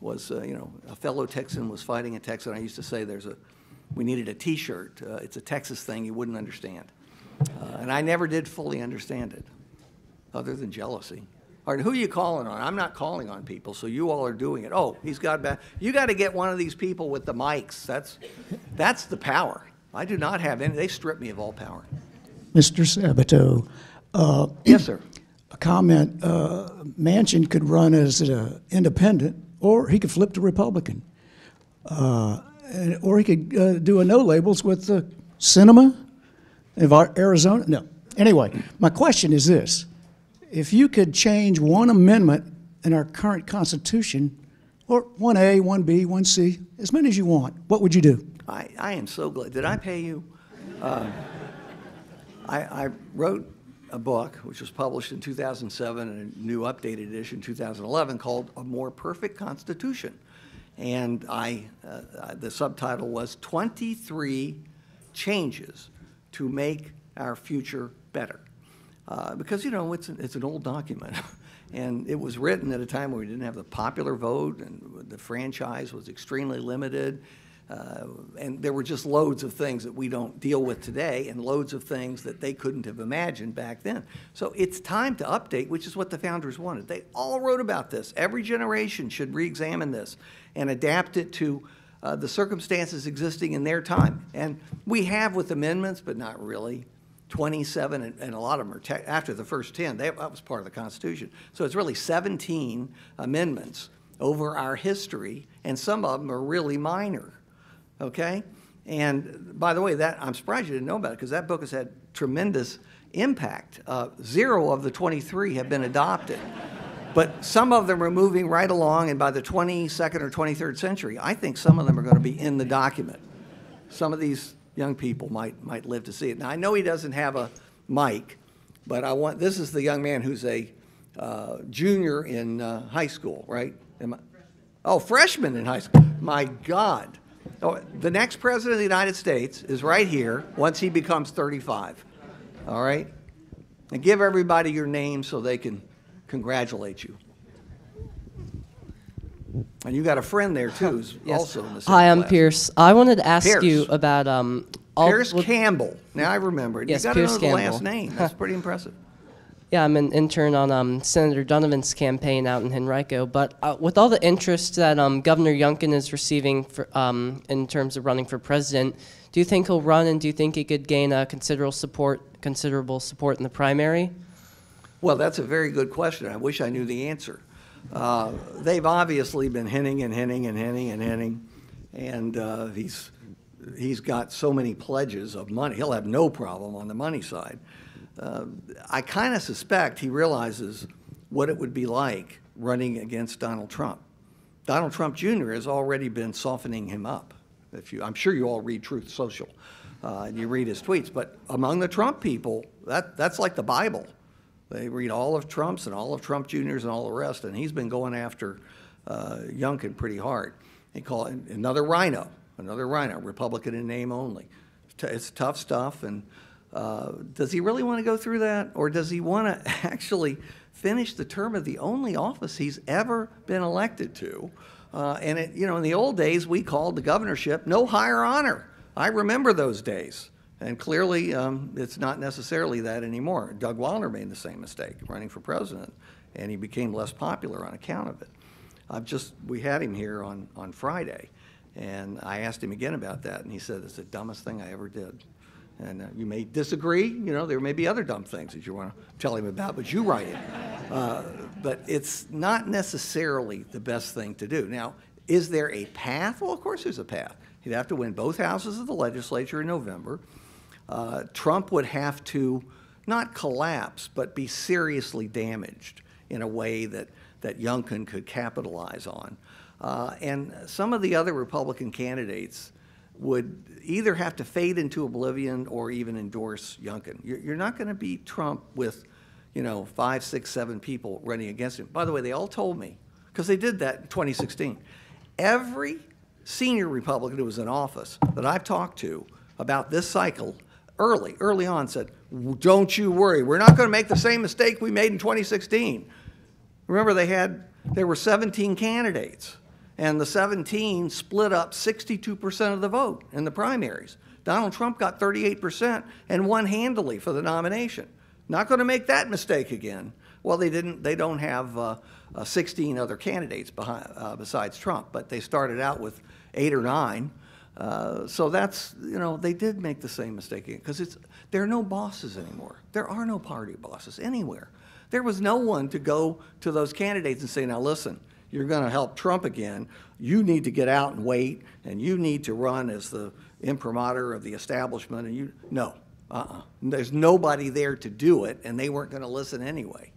[SPEAKER 2] was uh, you know, a fellow Texan was fighting a Texan. I used to say there's a, we needed a T-shirt. Uh, it's a Texas thing you wouldn't understand. Uh, and I never did fully understand it, other than jealousy. Who are you calling on? I'm not calling on people, so you all are doing it. Oh, he's got bad. You got to get one of these people with the mics. That's, that's the power. I do not have any. They strip me of all power.
[SPEAKER 5] Mr. Sabato, uh,
[SPEAKER 2] Yes, sir.
[SPEAKER 5] a comment, uh, Manchin could run as an independent, or he could flip to Republican. Uh, and- Or he could uh, do a no labels with the Sinema of Arizona, no. Anyway, my question is this. If you could change one amendment in our current Constitution, or 1A, 1B, 1C, as many as you want, what would you do?
[SPEAKER 2] I, I am so glad. Did I pay you? Uh, I, I wrote a book, which was published in 2007 and a new updated edition in 2011 called A More Perfect Constitution. And I, uh, the subtitle was 23 Changes to Make Our Future Better. Uh, because, you know, it's, an- it's an old document. and it was written at a time when we didn't have the popular vote and the franchise was extremely limited. Uh, and there were just loads of things that we don't deal with today and loads of things that they couldn't have imagined back then. So it's time to update, which is what the founders wanted. They all wrote about this. Every generation should re examine this and adapt it to uh, the circumstances existing in their time. And we have with amendments, but not really. 27, and, and a lot of them are te- after the first 10. They, that was part of the Constitution. So it's really 17 amendments over our history, and some of them are really minor. Okay? And by the way, that I'm surprised you didn't know about it because that book has had tremendous impact. Uh, zero of the 23 have been adopted. But some of them are moving right along, and by the 22nd or 23rd century, I think some of them are going to be in the document. Some of these young people might, might live to see it. Now, I know he doesn't have a mic, but I want, this is the young man who's a uh, junior in uh, high school, right? I- Oh, freshman in high school. My God. Oh, the next president of the United States is right here once he becomes 35. All right? And give everybody your name so they can congratulate you. And you got a friend there too, who's
[SPEAKER 6] Yes.
[SPEAKER 2] also in the same
[SPEAKER 6] Hi, I'm
[SPEAKER 2] class.
[SPEAKER 6] Pierce. I wanted to ask
[SPEAKER 2] Pierce.
[SPEAKER 6] you about um. all-
[SPEAKER 2] Pierce
[SPEAKER 6] well,
[SPEAKER 2] Campbell. Now I remember.
[SPEAKER 6] Yes,
[SPEAKER 2] you got
[SPEAKER 6] Pierce
[SPEAKER 2] the last name. That's pretty impressive.
[SPEAKER 6] Yeah, I'm an intern on um, Senator Dunnavant's campaign out in Henrico. But uh, with all the interest that um, Governor Youngkin is receiving for, um, in terms of running for president, do you think he'll run, and do you think he could gain uh, considerable support, considerable support in the primary?
[SPEAKER 2] Well, that's a very good question. I wish I knew the answer. Uh, they've obviously been hinting and hinting and hinting and hinting, and uh, he's he's got so many pledges of money. He'll have no problem on the money side. Uh, I kind of suspect he realizes what it would be like running against Donald Trump. Donald Trump Jr. has already been softening him up. If you, I'm sure you all read Truth Social, uh, and you read his tweets. But among the Trump people, that that's like the Bible. They read all of Trump's and all of Trump Jr.'s and all the rest, and he's been going after uh, Youngkin pretty hard. They call it another RINO, another RINO, Republican in name only. It's It's tough stuff, and uh, does he really want to go through that, or does he want to actually finish the term of the only office he's ever been elected to? Uh, and it, you know, in the old days, we called the governorship no higher honor. I remember those days. And clearly, um, it's not necessarily that anymore. Doug Wilder made the same mistake running for president, and he became less popular on account of it. I've just, we had him here on, on Friday, and I asked him again about that, and he said, it's the dumbest thing I ever did. And uh, you may disagree, you know, there may be other dumb things that you want to tell him about, but you write it. Uh, but it's not necessarily the best thing to do. Now, is there a path? Well, of course there's a path. He'd have to win both houses of the legislature in November. Uh, Trump would have to not collapse, but be seriously damaged in a way that, that Youngkin could capitalize on. Uh, and some of the other Republican candidates would either have to fade into oblivion or even endorse Youngkin. You're, you're not going to beat Trump with, you know, five, six, seven people running against him. By the way, they all told me, because they did that in 2016. Every senior Republican who was in office that I've talked to about this cycle early, early on said, don't you worry, we're not going to make the same mistake we made in 2016. Remember, they had, there were 17 candidates, and the 17 split up 62% of the vote in the primaries. Donald Trump got 38% and won handily for the nomination. Not going to make that mistake again. Well, they didn't. They don't have uh, uh, 16 other candidates behind, uh, besides Trump, but they started out with eight or nine. Uh, so that's you know they did make the same mistake again, because it's there are no bosses anymore. There are no party bosses anywhere. There was no one to go to those candidates and say, now listen, you're going to help Trump again. You need to get out and wait, and you need to run as the imprimatur of the establishment. And you no, uh-uh. There's nobody there to do it, and they weren't going to listen anyway.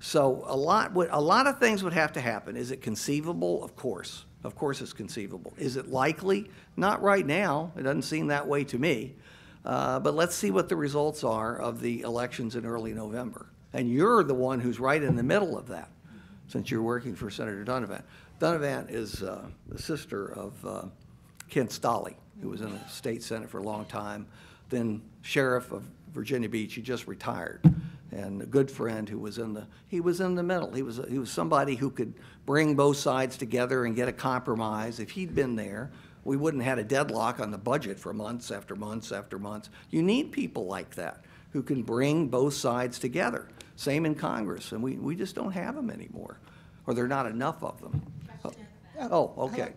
[SPEAKER 2] So a lot a lot of things would have to happen. Is it conceivable? Of course. Of course it's conceivable. Is it likely? Not right now. It doesn't seem that way to me. Uh, But let's see what the results are of the elections in early November. And you're the one who's right in the middle of that, since you're working for Senator Dunnavant. Dunnavant is uh, the sister of uh, Ken Stolle, who was in the state senate for a long time, then sheriff of Virginia Beach. He just retired, and a good friend who was in the he was in the middle. He was he was somebody who could bring both sides together and get a compromise. If he'd been there, we wouldn't have had a deadlock on the budget for months after months after months. You need people like that who can bring both sides together. Same in Congress, and we, we just don't have them anymore, or there are not enough of them. Oh, okay.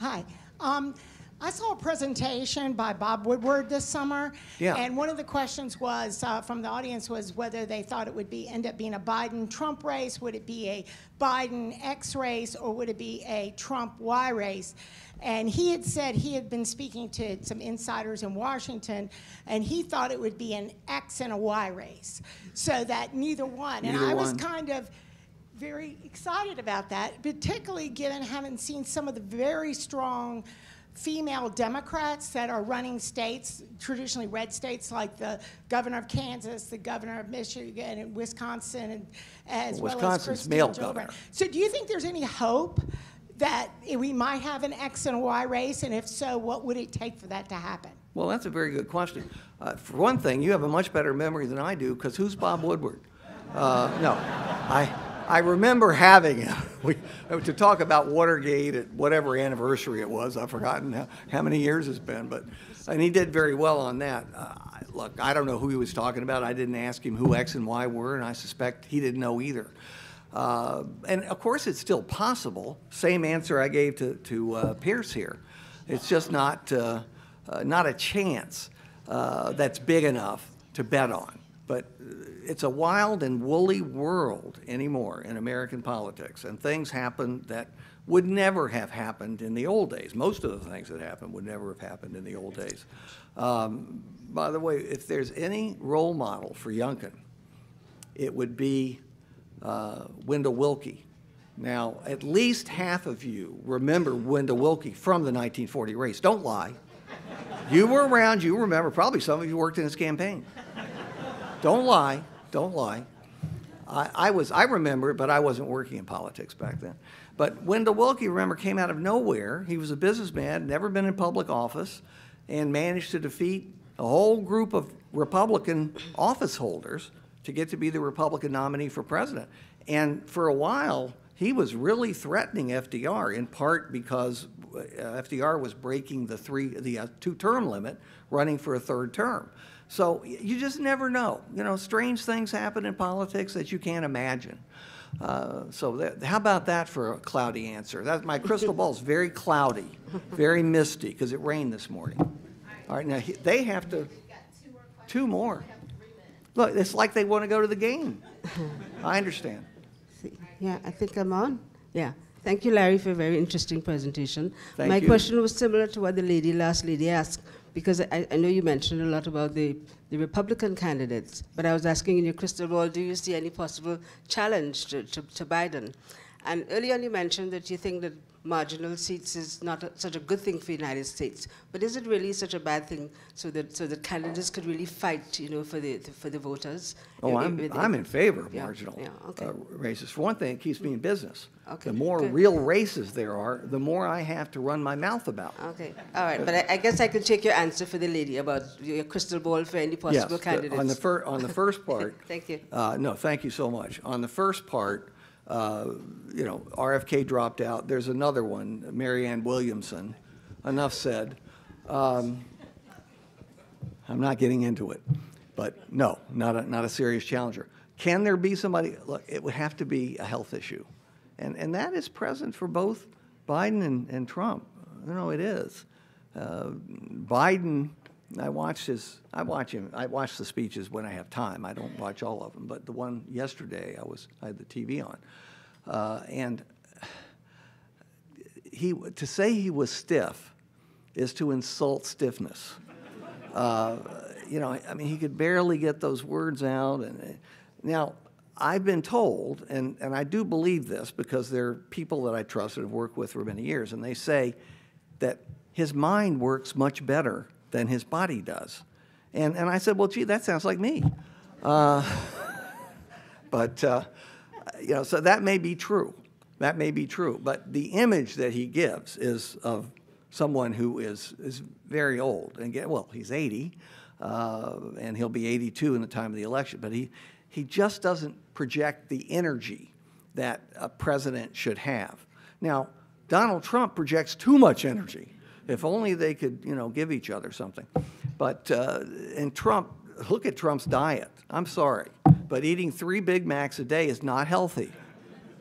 [SPEAKER 7] Hi. Um, I saw a presentation by Bob Woodward this summer.
[SPEAKER 2] Yeah.
[SPEAKER 7] And one of the questions was, uh, from the audience was whether they thought it would be, end up being a Biden-Trump race, would it be a Biden-X race, or would it be a Trump-Y race? And he had said he had been speaking to some insiders in Washington, and he thought it would be an X and a Y race, so that neither one. and
[SPEAKER 2] Neither
[SPEAKER 7] I was kind of very excited about that, particularly given having seen some of the very strong female Democrats that are running states, traditionally red states like the governor of Kansas, the governor of Michigan, and Wisconsin, and as
[SPEAKER 2] Well,
[SPEAKER 7] well
[SPEAKER 2] Wisconsin's
[SPEAKER 7] as Christine
[SPEAKER 2] male
[SPEAKER 7] Gillibrand.
[SPEAKER 2] governor.
[SPEAKER 7] So, do you think there's any hope that we might have an X and a Y race, and if so, what would it take for that to happen?
[SPEAKER 2] Well, that's a very good question. Uh, for one thing, you have a much better memory than I do, because who's Bob Woodward? Uh, no, I, I remember having him. We, to talk about Watergate at whatever anniversary it was, I've forgotten how, how many years it's been, but, and he did very well on that. Uh, look, I don't know who he was talking about. I didn't ask him who X and Y were, and I suspect he didn't know either. Uh, and of course, it's still possible. Same answer I gave to, to uh, Pierce here. It's just not, uh, uh, not a chance uh, that's big enough to bet on. But it's a wild and woolly world anymore in American politics, and things happen that would never have happened in the old days. Most of the things that happened would never have happened in the old days. Um, by the way, if there's any role model for Youngkin, it would be uh, Wendell Willkie. Now, at least half of you remember Wendell Willkie from the 1940 race. Don't lie. You were around, you remember, probably some of you worked in his campaign. Don't lie, don't lie. I, I was, I remember but I wasn't working in politics back then. But Wendell Willkie, remember, came out of nowhere. He was a businessman, never been in public office, and managed to defeat a whole group of Republican office holders to get to be the Republican nominee for president. And for a while, he was really threatening FDR, in part because uh, FDR was breaking the three, the uh, two-term limit, running for a third term. So you just never know. You know, strange things happen in politics that you can't imagine. Uh, so that, how about that for a cloudy answer? That, my crystal ball is very cloudy, very misty, because it rained this morning. All right, now he- they have to, two more. Look, it's like they want to go to the game. I understand.
[SPEAKER 8] Yeah, I think I'm on. Yeah. Thank you, Larry, for a very interesting presentation.
[SPEAKER 2] Thank
[SPEAKER 8] My
[SPEAKER 2] you.
[SPEAKER 8] question was similar to what the lady, last lady asked, because I, I know you mentioned a lot about the, the Republican candidates, but I was asking in your crystal ball, do you see any possible challenge to, to, to Biden? And earlier on you mentioned that you think that marginal seats is not a, such a good thing for the United States, but is it really such a bad thing so that, so that candidates could really fight, you know, for the, for the voters?
[SPEAKER 2] Oh,
[SPEAKER 8] If-
[SPEAKER 2] I'm,
[SPEAKER 8] if-
[SPEAKER 2] I'm in favor of
[SPEAKER 8] Yeah,
[SPEAKER 2] marginal
[SPEAKER 8] yeah, okay.
[SPEAKER 2] uh, races. For one thing, it keeps me in business.
[SPEAKER 8] Okay,
[SPEAKER 2] The more
[SPEAKER 8] good.
[SPEAKER 2] real races there are, the more I have to run my mouth about.
[SPEAKER 8] Okay, all right, but I, I guess I can take your answer for the lady about your crystal ball for any possible
[SPEAKER 2] Yes, the-
[SPEAKER 8] candidates.
[SPEAKER 2] on the fir, on the first part.
[SPEAKER 8] Thank you.
[SPEAKER 2] Uh, no, thank you so much. On the first part, uh, you know, RFK dropped out. There's another one, Marianne Williamson. Enough said. Um, I'm not getting into it, but no, not a, not a serious challenger. Can there be somebody, look, it would have to be a health issue. And, and that is present for both Biden and, and Trump. You know, it is. Uh, Biden, I watch his, I watch him, I watch the speeches when I have time. I don't watch all of them, but the one yesterday, I was, I had the TV on. Uh, and he, to say he was stiff is to insult stiffness. Uh, you know, I mean, he could barely get those words out. And uh, now, I've been told, and, and I do believe this because there are people that I trust and have worked with for many years, and they say that his mind works much better than his body does. And, and I said, well, gee, that sounds like me. Uh, but, uh, you know, so that may be true. That may be true. But the image that he gives is of someone who is, is very old. And get, well, he's 80, uh, and he'll be 82 in the time of the election. But he, he just doesn't project the energy that a president should have. Now, Donald Trump projects too much energy. If only they could, you know, give each other something. But, uh, and Trump, look at Trump's diet. I'm sorry, but eating three Big Macs a day is not healthy.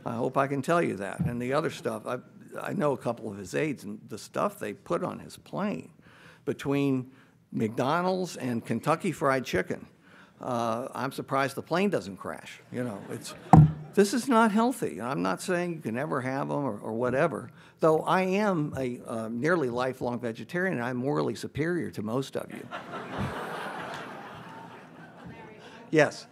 [SPEAKER 2] I hope I can tell you that. And the other stuff, I, I know a couple of his aides, and the stuff they put on his plane between McDonald's and Kentucky Fried Chicken. Uh, I'm surprised the plane doesn't crash. You know, it's this is not healthy. I'm not saying you can never have them or, or whatever. Though I am a uh, nearly lifelong vegetarian, and I'm morally superior to most of you. yes.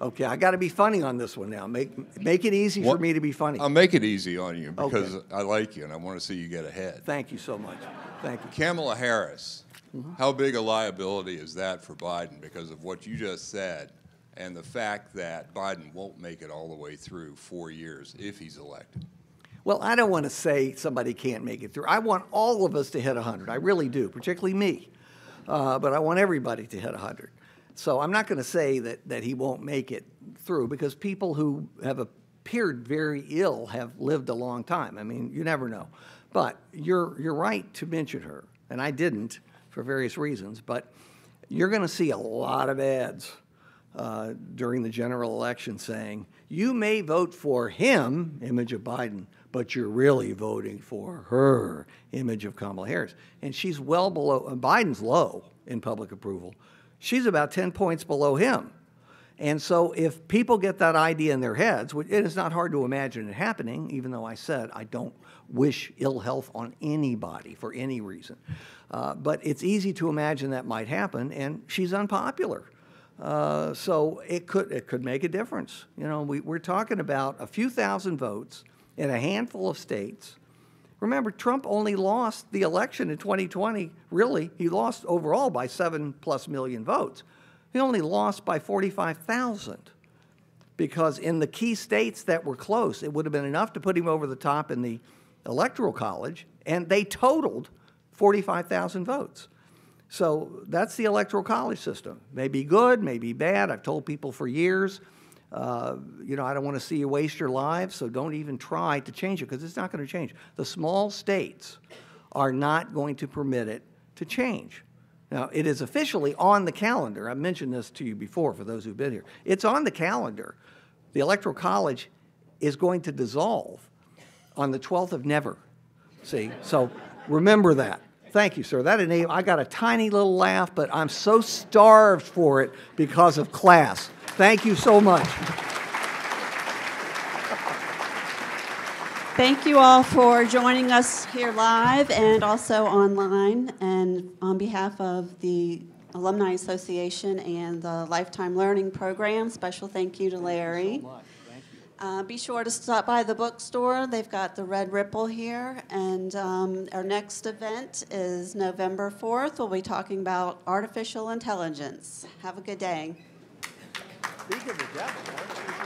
[SPEAKER 2] Okay, I got to be funny on this one now. Make make it easy for me to be funny.
[SPEAKER 9] I'll make it easy on you
[SPEAKER 2] Okay.
[SPEAKER 9] because I like you and I want to see you get ahead.
[SPEAKER 2] Thank you so much. Thank you.
[SPEAKER 9] Kamala Harris,
[SPEAKER 2] Mm-hmm.
[SPEAKER 9] how big a liability is that for Biden because of what you just said and the fact that Biden won't make it all the way through four years if he's elected?
[SPEAKER 2] Well, I don't want to say somebody can't make it through. I want all of us to hit 100. I really do, particularly me. Uh, but I want everybody to hit 100. So I'm not going to say that, that he won't make it through because people who have appeared very ill have lived a long time. I mean, you never know. But you're, you're right to mention her, and I didn't for various reasons. But you're going to see a lot of ads uh, during the general election saying, you may vote for him, image of Biden, but you're really voting for her, image of Kamala Harris. And she's well below, Biden's low in public approval. She's about 10 points below him. And so if people get that idea in their heads, which it is not hard to imagine it happening, even though I said I don't wish ill health on anybody for any reason. Uh, but it's easy to imagine that might happen, and she's unpopular. Uh, so it could it could make a difference. You know, we, we're talking about a few thousand votes in a handful of states. Remember, Trump only lost the election in 2020. Really, he lost overall by seven plus million votes. He only lost by 45,000 because in the key states that were close, it would have been enough to put him over the top in the electoral college, and they totaled 45,000 votes. So that's the electoral college system. May be good, may be bad. I've told people for years, uh, you know, I don't want to see you waste your lives, so don't even try to change it because it's not going to change. The small states are not going to permit it to change. Now, it is officially on the calendar. I mentioned this to you before for those who've been here. It's on the calendar. The Electoral College is going to dissolve on the 12th of never. See? So remember that. Thank you, sir. That enable, I got a tiny little laugh, but I'm so starved for it because of class. Thank you so much.
[SPEAKER 3] Thank you all for joining us here live and also online. And on behalf of the Alumni Association and the Lifetime Learning Program, special thank you to Larry. Uh, be sure to stop by the bookstore. They've got the Red Ripple here. And um, our next event is November 4th. We'll be talking about artificial intelligence. Have a good day.
[SPEAKER 2] Speak of the devil,